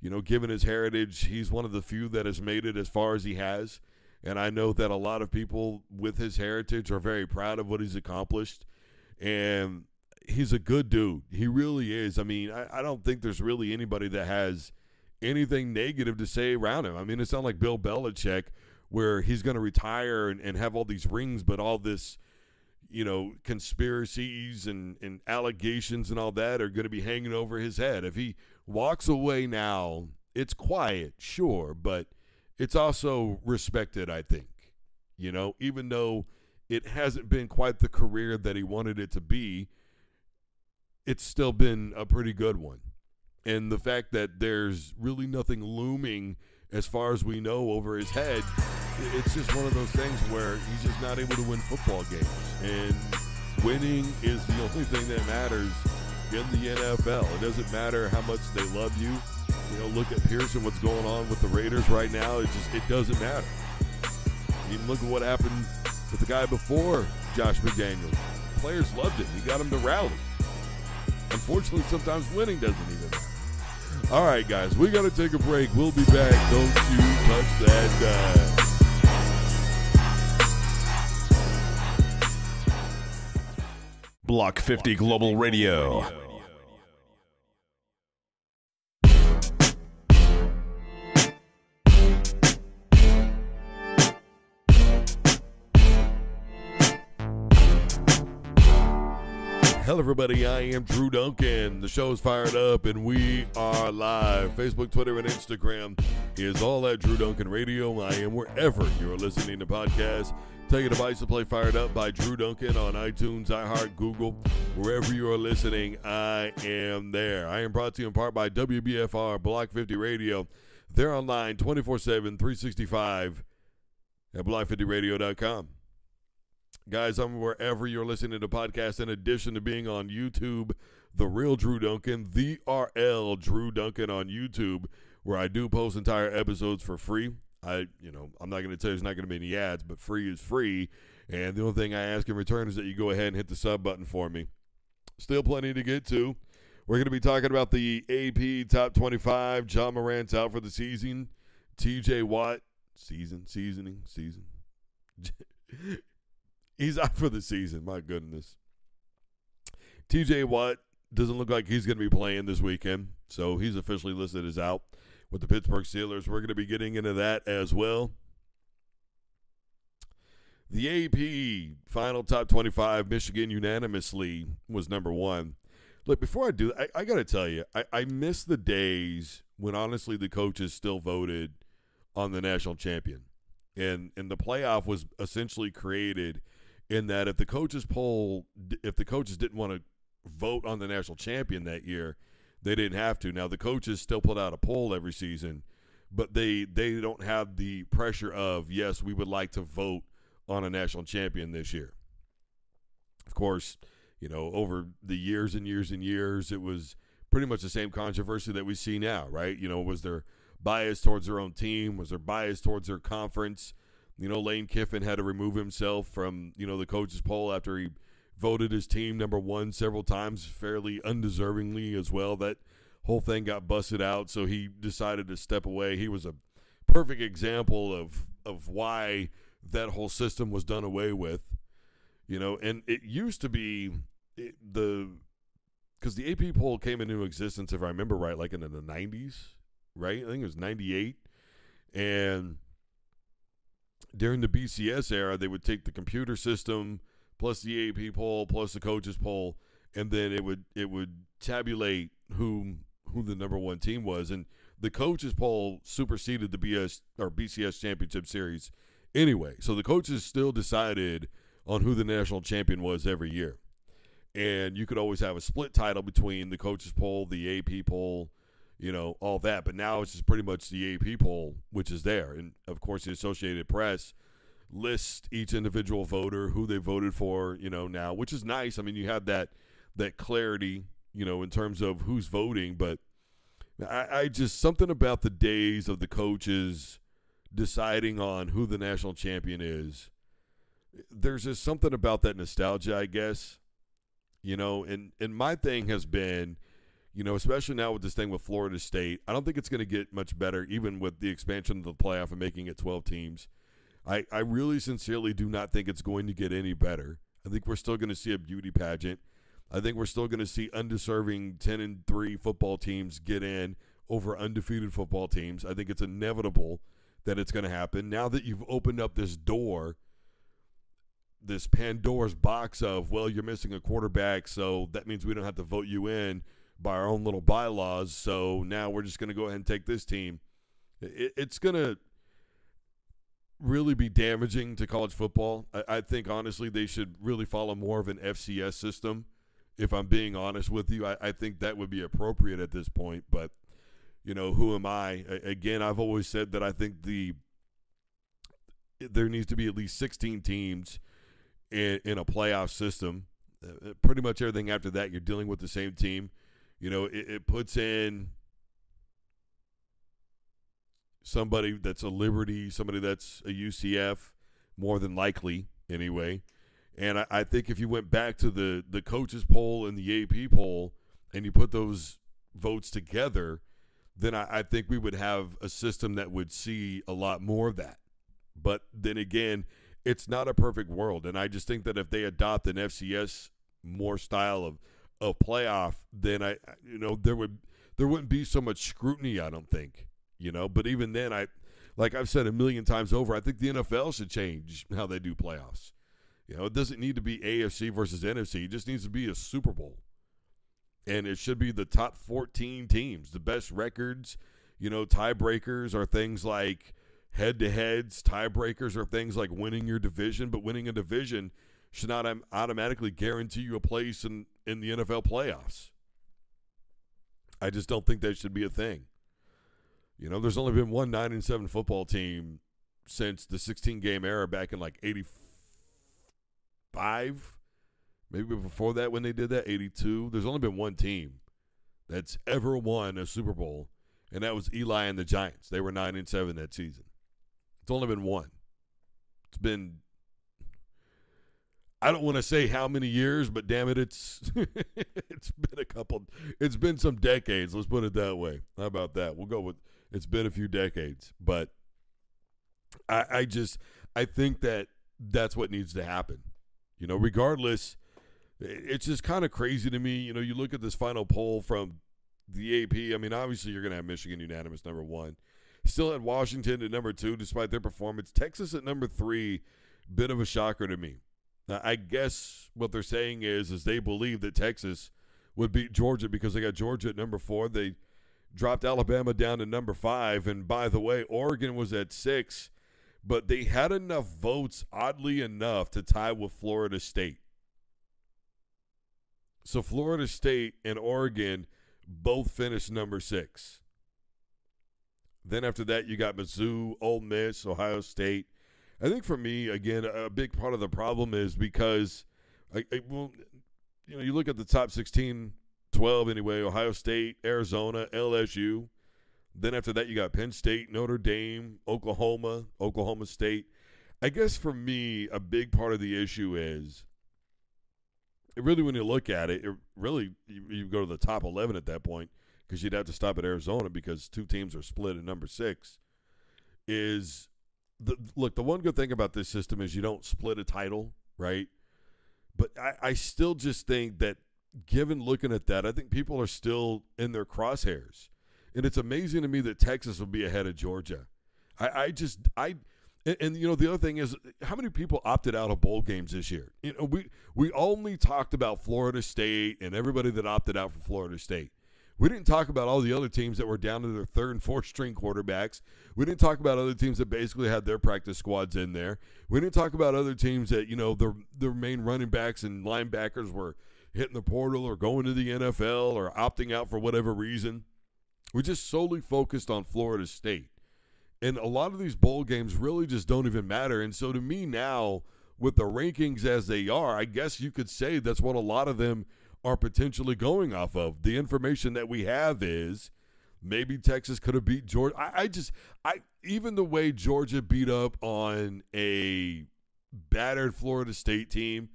Speaker 1: You know, given his heritage, he's one of the few that has made it as far as he has. And I know that a lot of people with his heritage are very proud of what he's accomplished. And he's a good dude. He really is. I mean, I, I don't think there's really anybody that has anything negative to say around him. I mean, it's not like Bill Belichick, where he's going to retire and, and have all these rings, but all this you know, conspiracies and, and allegations and all that are going to be hanging over his head. If he walks away now, it's quiet, sure, but it's also respected, I think. You know, even though it hasn't been quite the career that he wanted it to be, it's still been a pretty good one. And the fact that there's really nothing looming as far as we know over his head it's just one of those things where he's just not able to win football games. And winning is the only thing that matters in the NFL. It doesn't matter how much they love you. You know, look at Pearson, what's going on with the Raiders right now. It just it doesn't matter. Mean, look at what happened with the guy before Josh McDaniels. Players loved him. He got him to rally. Unfortunately, sometimes winning doesn't even matter. All right, guys, we got to take a break. We'll be back. Don't you touch that dial.
Speaker 2: Block 50 Global Radio.
Speaker 1: Hello, everybody. I am Drew Duncan. The show's fired up and we are live. Facebook, Twitter, and Instagram is all at Drew Duncan Radio. I am wherever you're listening to podcasts. Tell your device to play Fired Up by Drew Duncan on iTunes, iHeart, Google, wherever you are listening. I am there. I am brought to you in part by WBFR Block 50 Radio. They're online 24 7, 365 at block50radio.com. Guys, I'm wherever you're listening to podcasts, in addition to being on YouTube, The Real Drew Duncan, The RL Drew Duncan on YouTube, where I do post entire episodes for free. I, you know, I'm not going to tell you there's not going to be any ads, but free is free. And the only thing I ask in return is that you go ahead and hit the sub button for me. Still plenty to get to. We're going to be talking about the AP Top 25. Ja Morant's out for the season. TJ Watt, season, seasoning, season. *laughs* he's out for the season. My goodness. TJ Watt doesn't look like he's going to be playing this weekend, so he's officially listed as out with the Pittsburgh Steelers. We're going to be getting into that as well. The AP final top 25, Michigan unanimously was number one. Look, before I do, I, I got to tell you, I, I miss the days when honestly the coaches still voted on the national champion. And, and the playoff was essentially created in that if the coaches poll, if the coaches didn't want to vote on the national champion that year, they didn't have to. Now the coaches still put out a poll every season, but they they don't have the pressure of yes, we would like to vote on a national champion this year. Of course, you know, over the years and years and years, it was pretty much the same controversy that we see now, right? You know, was there bias towards their own team? Was there bias towards their conference? You know, Lane Kiffin had to remove himself from, you know, the coaches poll after he voted his team number one several times, fairly undeservingly as well. That whole thing got busted out, so he decided to step away. He was a perfect example of of why that whole system was done away with. You know, and it used to be the because the AP poll came into existence, if I remember right, like in the '90s, right? I think it was '98, and during the BCS era, they would take the computer system plus the AP poll plus the coaches poll, and then it would it would tabulate who who the number one team was, and the coaches poll superseded the BS or BCS championship series anyway. So the coaches still decided on who the national champion was every year, and you could always have a split title between the coaches poll, the AP poll. You know all that, but now it's just pretty much the AP poll, which is there, and of course the Associated Press list each individual voter who they voted for, you know, now, which is nice. I mean, you have that that clarity, you know, in terms of who's voting, but I, I just something about the days of the coaches deciding on who the national champion is. There's just something about that nostalgia, I guess. You know, and and my thing has been, you know, especially now with this thing with Florida State, I don't think it's going to get much better, even with the expansion of the playoff and making it 12 teams. I, I really sincerely do not think it's going to get any better. I think we're still going to see a beauty pageant. I think we're still going to see undeserving 10 and 3 football teams get in over undefeated football teams. I think it's inevitable that it's going to happen. Now that you've opened up this door, this Pandora's box of, well, you're missing a quarterback, so that means we don't have to vote you in by our own little bylaws. So now we're just going to go ahead and take this team. It, it's going to really be damaging to college football. I, I, think, honestly, they should really follow more of an FCS system. If I'm being honest with you, I, I think that would be appropriate at this point. But, you know, who am I? Again, I've always said that I think the there needs to be at least 16 teams in, in a playoff system. Uh, pretty much everything after that, you're dealing with the same team. You know, it, it puts in somebody that's a Liberty, somebody that's a UCF, more than likely anyway. And I, I, think if you went back to the the coaches poll and the AP poll, and you put those votes together, then I, I think we would have a system that would see a lot more of that. But then again, it's not a perfect world, and I just think that if they adopt an FCS more style of of playoff, then I you know there would there wouldn't be so much scrutiny. I don't think you know. But even then, I like I've said a million times over, I think the NFL should change how they do playoffs. You know, it doesn't need to be AFC versus NFC. It just needs to be a Super Bowl. And it should be the top 14 teams, the best records. You know, tiebreakers are things like head to heads. Tiebreakers are things like winning your division, but winning a division should not automatically guarantee you a place in, in the NFL playoffs. I just don't think that should be a thing. You know, there's only been one nine and seven football team since the 16 game era back in like 85, maybe before that when they did that 82. There's only been one team that's ever won a Super Bowl, and that was Eli and the Giants. They were nine and seven that season. It's only been one. It's been I don't want to say how many years, but damn it, it's *laughs* it's been a couple. It's been some decades. Let's put it that way. How about that? We'll go with it's been a few decades, but I, I just I think that that's what needs to happen. You know, regardless, it's just kind of crazy to me. You know, you look at this final poll from the AP. I mean, obviously, you're going to have Michigan unanimous number one. Still had Washington at number two, despite their performance. Texas at number three, bit of a shocker to me. Now, I guess what they're saying is, is they believe that Texas would beat Georgia because they got Georgia at number four. They dropped Alabama down to number five. And by the way, Oregon was at six, but they had enough votes, oddly enough, to tie with Florida State. So Florida State and Oregon both finished number six. Then after that, you got Mizzou, Ole Miss, Ohio State. I think for me, again, a big part of the problem is because, I, I well, you know, you look at the top 16 12 anyway Ohio State, Arizona, LSU. Then after that, you got Penn State, Notre Dame, Oklahoma, Oklahoma State. I guess for me, a big part of the issue is really when you look at it, it really you, you go to the top 11 at that point because you'd have to stop at Arizona because two teams are split at number six. Is the look the one good thing about this system is you don't split a title, right? But I, I still just think that given looking at that, I think people are still in their crosshairs. And it's amazing to me that Texas will be ahead of Georgia. I, I just I and, and, you know the other thing is how many people opted out of bowl games this year? You know, we we only talked about Florida State and everybody that opted out for Florida State. We didn't talk about all the other teams that were down to their third and fourth string quarterbacks. We didn't talk about other teams that basically had their practice squads in there. We didn't talk about other teams that, you know, their their main running backs and linebackers were hitting the portal or going to the NFL or opting out for whatever reason. We're just solely focused on Florida State. And a lot of these bowl games really just don't even matter. And so to me now, with the rankings as they are, I guess you could say that's what a lot of them are potentially going off of. The information that we have is maybe Texas could have beat Georgia. I, I just I even the way Georgia beat up on a battered Florida State team,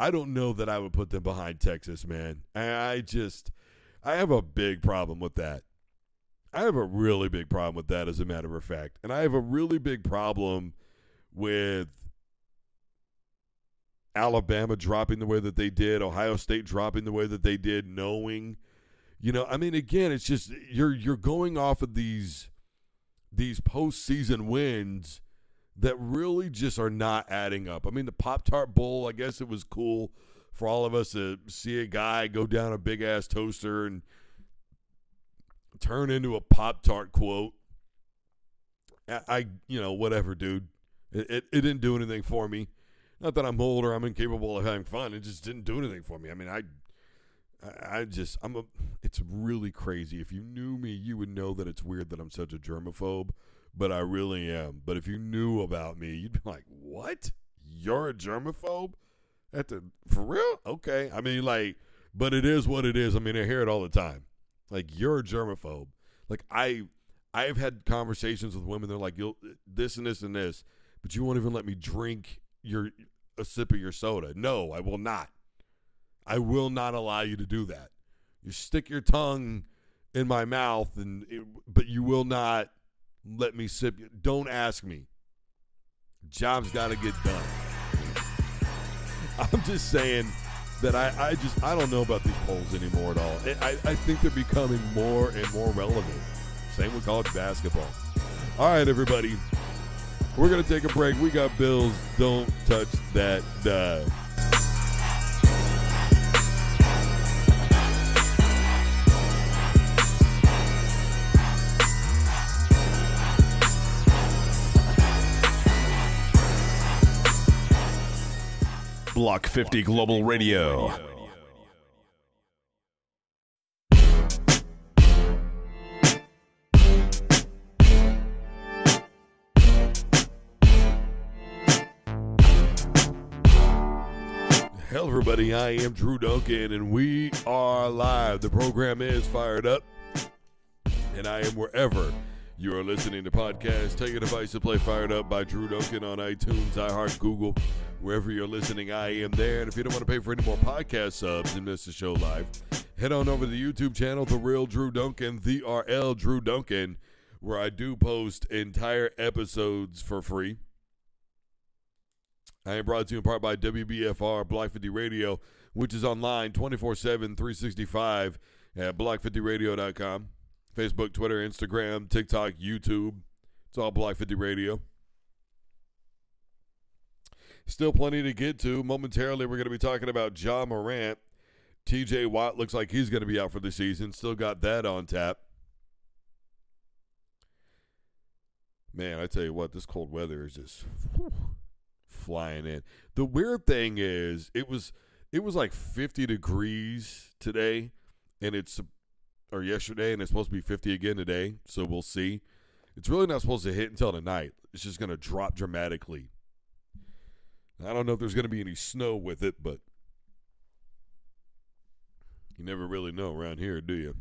Speaker 1: I don't know that I would put them behind Texas, man. I just I have a big problem with that. I have a really big problem with that, as a matter of fact. And I have a really big problem with Alabama dropping the way that they did, Ohio State dropping the way that they did, knowing, you know, I mean, again, it's just you're you're going off of these these postseason wins that really just are not adding up. I mean, the Pop Tart Bowl, I guess it was cool for all of us to see a guy go down a big ass toaster and turn into a Pop Tart quote. I, you know, whatever, dude. It, it, it didn't do anything for me. Not that I'm old or I'm incapable of having fun. It just didn't do anything for me. I mean, I, I just, I'm a. It's really crazy. If you knew me, you would know that it's weird that I'm such a germaphobe, but I really am. But if you knew about me, you'd be like, "What? You're a germaphobe?" At the for real? Okay. I mean, like, but it is what it is. I mean, I hear it all the time. Like, you're a germaphobe. Like, I, I've had conversations with women. They're like, "You'll this and this and this," but you won't even let me drink your a sip of your soda. No, I will not. I will not allow you to do that. You stick your tongue in my mouth, and it, but you will not let me sip. Don't ask me. Job's got to get done. I'm just saying that I, I just I don't know about these polls anymore at all. I, I think they're becoming more and more relevant. Same with college basketball. All right, everybody. We're going to take a break. We got bills. Don't touch that dial.
Speaker 2: Block 50 Global Radio.
Speaker 1: Hello, everybody. I am Drew Duncan, and we are live. The program is fired up, and I am wherever you are listening to podcasts. Take a device to play Fired Up by Drew Duncan on iTunes, iHeart, Google, wherever you're listening. I am there. And if you don't want to pay for any more podcast subs and miss the show live, head on over to the YouTube channel, The Real Drew Duncan, the RL Drew Duncan, where I do post entire episodes for free. I am brought to you in part by WBFR Block 50 Radio, which is online 24 7, 365 at block50radio.com. Facebook, Twitter, Instagram, TikTok, YouTube. It's all Block 50 Radio. Still plenty to get to. Momentarily, we're going to be talking about Ja Morant. TJ Watt looks like he's going to be out for the season. Still got that on tap. Man, I tell you what, this cold weather is just whew, flying in. The weird thing is, it was it was like 50 degrees today, and it's or yesterday, and it's supposed to be 50 again today. So we'll see. It's really not supposed to hit until tonight. It's just going to drop dramatically. I don't know if there's going to be any snow with it, but you never really know around here, do you?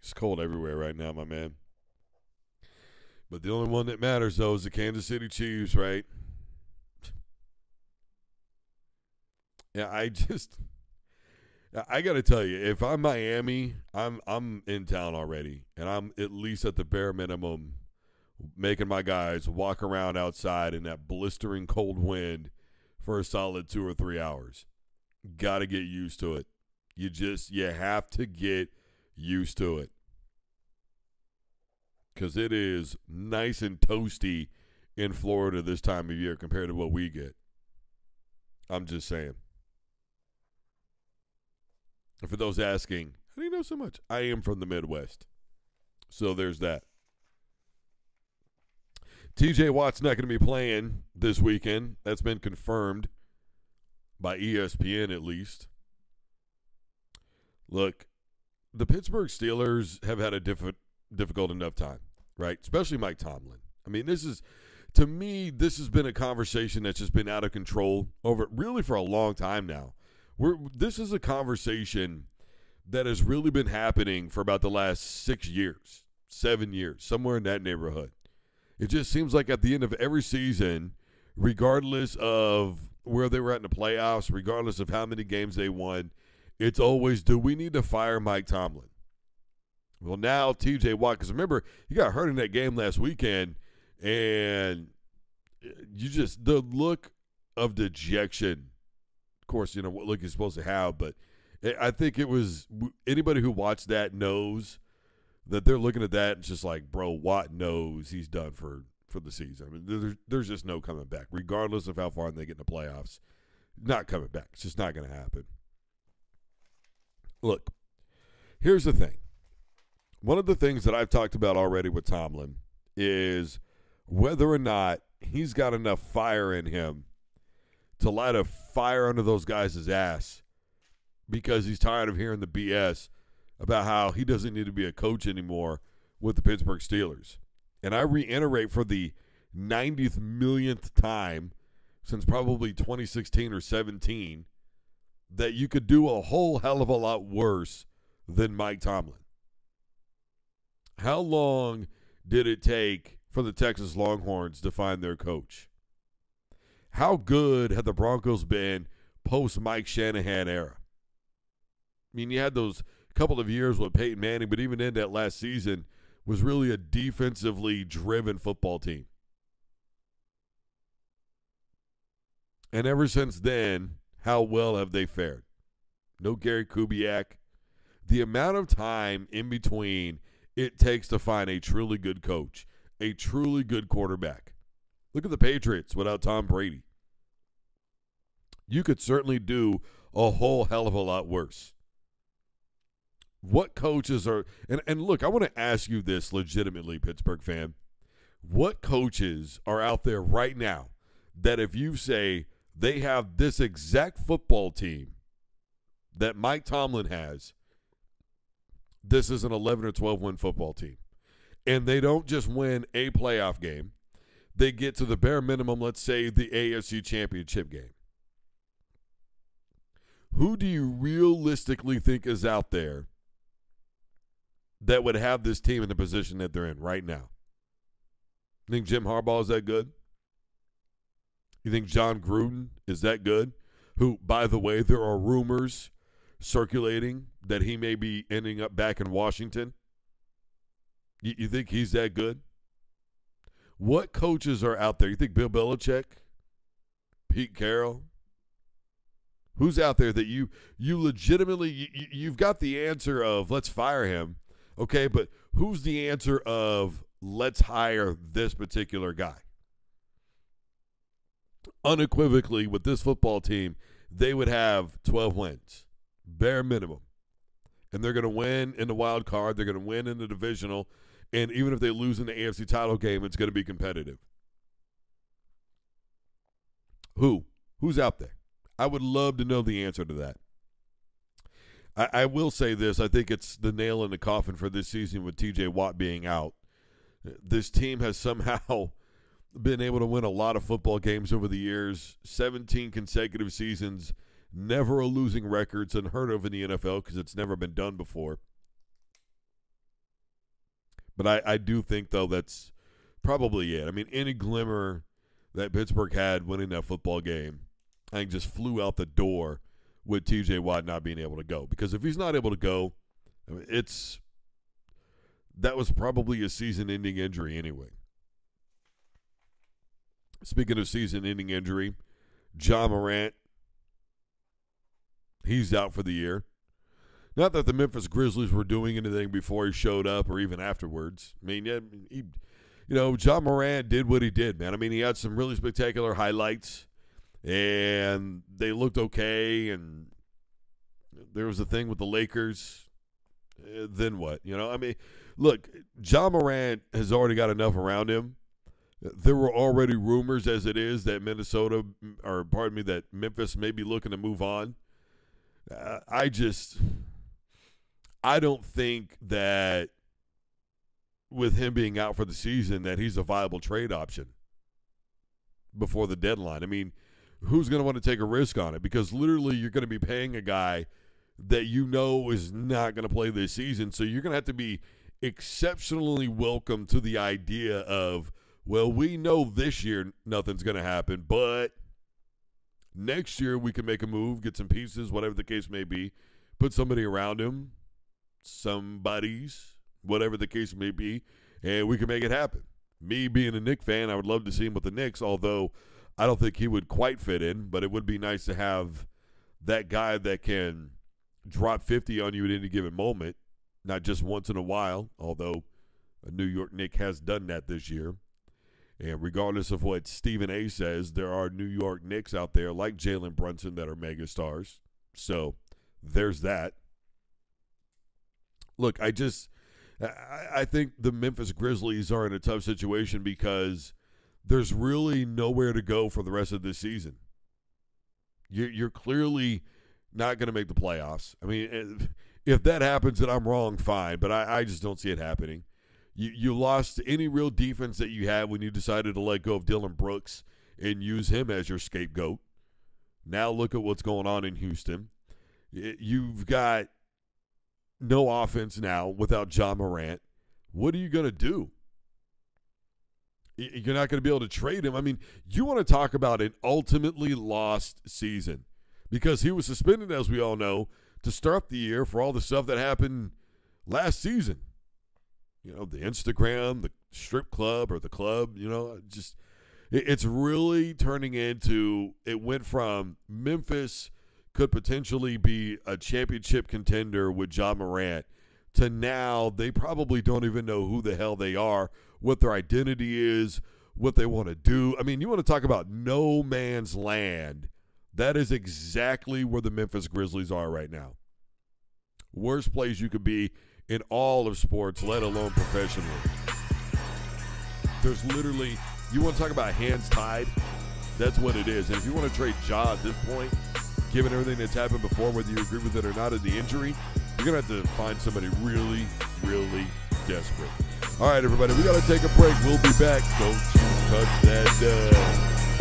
Speaker 1: It's cold everywhere right now, my man. But the only one that matters, though, is the Kansas City Chiefs, right? Yeah, I just. I got to tell you, if I'm Miami, I'm I'm in town already, and I'm at least at the bare minimum making my guys walk around outside in that blistering cold wind for a solid two or three hours. Got to get used to it. You just you have to get used to it because it is nice and toasty in Florida this time of year compared to what we get. I'm just saying. For those asking, how do you know so much? I am from the Midwest. So there's that. TJ Watt's not going to be playing this weekend. That's been confirmed by ESPN at least. Look, the Pittsburgh Steelers have had a diff- difficult enough time, right? Especially Mike Tomlin. I mean, this is to me, this has been a conversation that's just been out of control over really for a long time now. We're this is a conversation that has really been happening for about the last six years, seven years, somewhere in that neighborhood. It just seems like at the end of every season, regardless of where they were at in the playoffs, regardless of how many games they won, it's always do we need to fire Mike Tomlin? Well, now TJ Watt, because remember, he got hurt in that game last weekend, and you just, the look of dejection, of course, you know, what look he's supposed to have, but I think it was anybody who watched that knows that they're looking at that and just like, bro, Watt knows he's done for for the season. I mean, there's, there's just no coming back, regardless of how far they get in the playoffs. Not coming back. It's just not going to happen. Look, here's the thing. One of the things that I've talked about already with Tomlin is whether or not he's got enough fire in him to light a fire under those guys' ass because he's tired of hearing the BS about how he doesn't need to be a coach anymore with the Pittsburgh Steelers. And I reiterate for the 90th millionth time since probably 2016 or 17 that you could do a whole hell of a lot worse than Mike Tomlin. How long did it take for the Texas Longhorns to find their coach? How good had the Broncos been post Mike Shanahan era? I mean, you had those couple of years with Peyton Manning, but even in that last season was really a defensively driven football team. And ever since then, how well have they fared? No Gary Kubiak. The amount of time in between it takes to find a truly good coach, a truly good quarterback. Look at the Patriots without Tom Brady. You could certainly do a whole hell of a lot worse. What coaches are and, and look, I want to ask you this legitimately, Pittsburgh fan. What coaches are out there right now that if you say they have this exact football team that Mike Tomlin has, this is an 11 or 12 win football team. And they don't just win a playoff game, they get to the bare minimum, let's say the AFC championship game. Who do you realistically think is out there that would have this team in the position that they're in right now? You think Jim Harbaugh is that good? You think Jon Gruden is that good? Who, by the way, there are rumors circulating that he may be ending up back in Washington. You, you think he's that good? What coaches are out there? You think Bill Belichick, Pete Carroll? Who's out there that you you legitimately you, you've got the answer of let's fire him, okay? But who's the answer of let's hire this particular guy? Unequivocally, with this football team, they would have 12 wins, bare minimum. And they're going to win in the wild card. They're going to win in the divisional. And even if they lose in the AFC title game, it's going to be competitive. Who? Who's out there? I would love to know the answer to that. I, I will say this. I think it's the nail in the coffin for this season with TJ Watt being out. This team has somehow *laughs* been able to win a lot of football games over the years 17 consecutive seasons, never a losing record. It's unheard of in the NFL because it's never been done before. But I, I do think, though, that's probably it. I mean, any glimmer that Pittsburgh had winning that football game I think just flew out the door with TJ Watt not being able to go. Because if he's not able to go, it's that was probably a season ending injury anyway. Speaking of season ending injury, Ja Morant, he's out for the year. Not that the Memphis Grizzlies were doing anything before he showed up or even afterwards. I mean, he, you know, Ja Morant did what he did, man. I mean, he had some really spectacular highlights and they looked okay. And there was a thing with the Lakers. Uh, then what? You know, I mean, look, Ja Morant has already got enough around him. There were already rumors, as it is, that Minnesota, or pardon me, that Memphis may be looking to move on. Uh, I just, I don't think that with him being out for the season that he's a viable trade option before the deadline. I mean, who's going to want to take a risk on it? Because literally, you're going to be paying a guy that you know is not going to play this season. So you're going to have to be exceptionally welcome to the idea of, well, we know this year nothing's going to happen, but next year we can make a move, get some pieces, whatever the case may be, put somebody around him, somebody's, whatever the case may be, and we can make it happen. Me being a Knick fan, I would love to see him with the Knicks, although I don't think he would quite fit in, but it would be nice to have that guy that can drop 50 on you at any given moment, not just once in a while, although a New York Knick has done that this year. And regardless of what Stephen A says, there are New York Knicks out there like Jalen Brunson that are megastars. So there's that. Look, I just I, I think the Memphis Grizzlies are in a tough situation because there's really nowhere to go for the rest of this season. You're, you're clearly not going to make the playoffs. I mean, if, if that happens, then I'm wrong, fine, but I, I just don't see it happening. You, you lost any real defense that you had when you decided to let go of Dillon Brooks and use him as your scapegoat. Now look at what's going on in Houston. You've got no offense now without Ja Morant. What are you going to do? You're not going to be able to trade him. I mean, you want to talk about an ultimately lost season because he was suspended, as we all know, to start the year for all the stuff that happened last season. You know, the Instagram, the strip club, or the club, you know, just it's really turning into it went from Memphis could potentially be a championship contender with Ja Morant to now they probably don't even know who the hell they are, what their identity is, what they want to do. I mean, you want to talk about no man's land. That is exactly where the Memphis Grizzlies are right now. Worst place you could be in all of sports, let alone professionally. There's literally, you want to talk about hands tied? That's what it is. And if you want to trade Ja at this point, given everything that's happened before, whether you agree with it or not in the injury, you're going to have to find somebody really, really desperate. All right, everybody, we got to take a break. We'll be back. Don't you touch that. Uh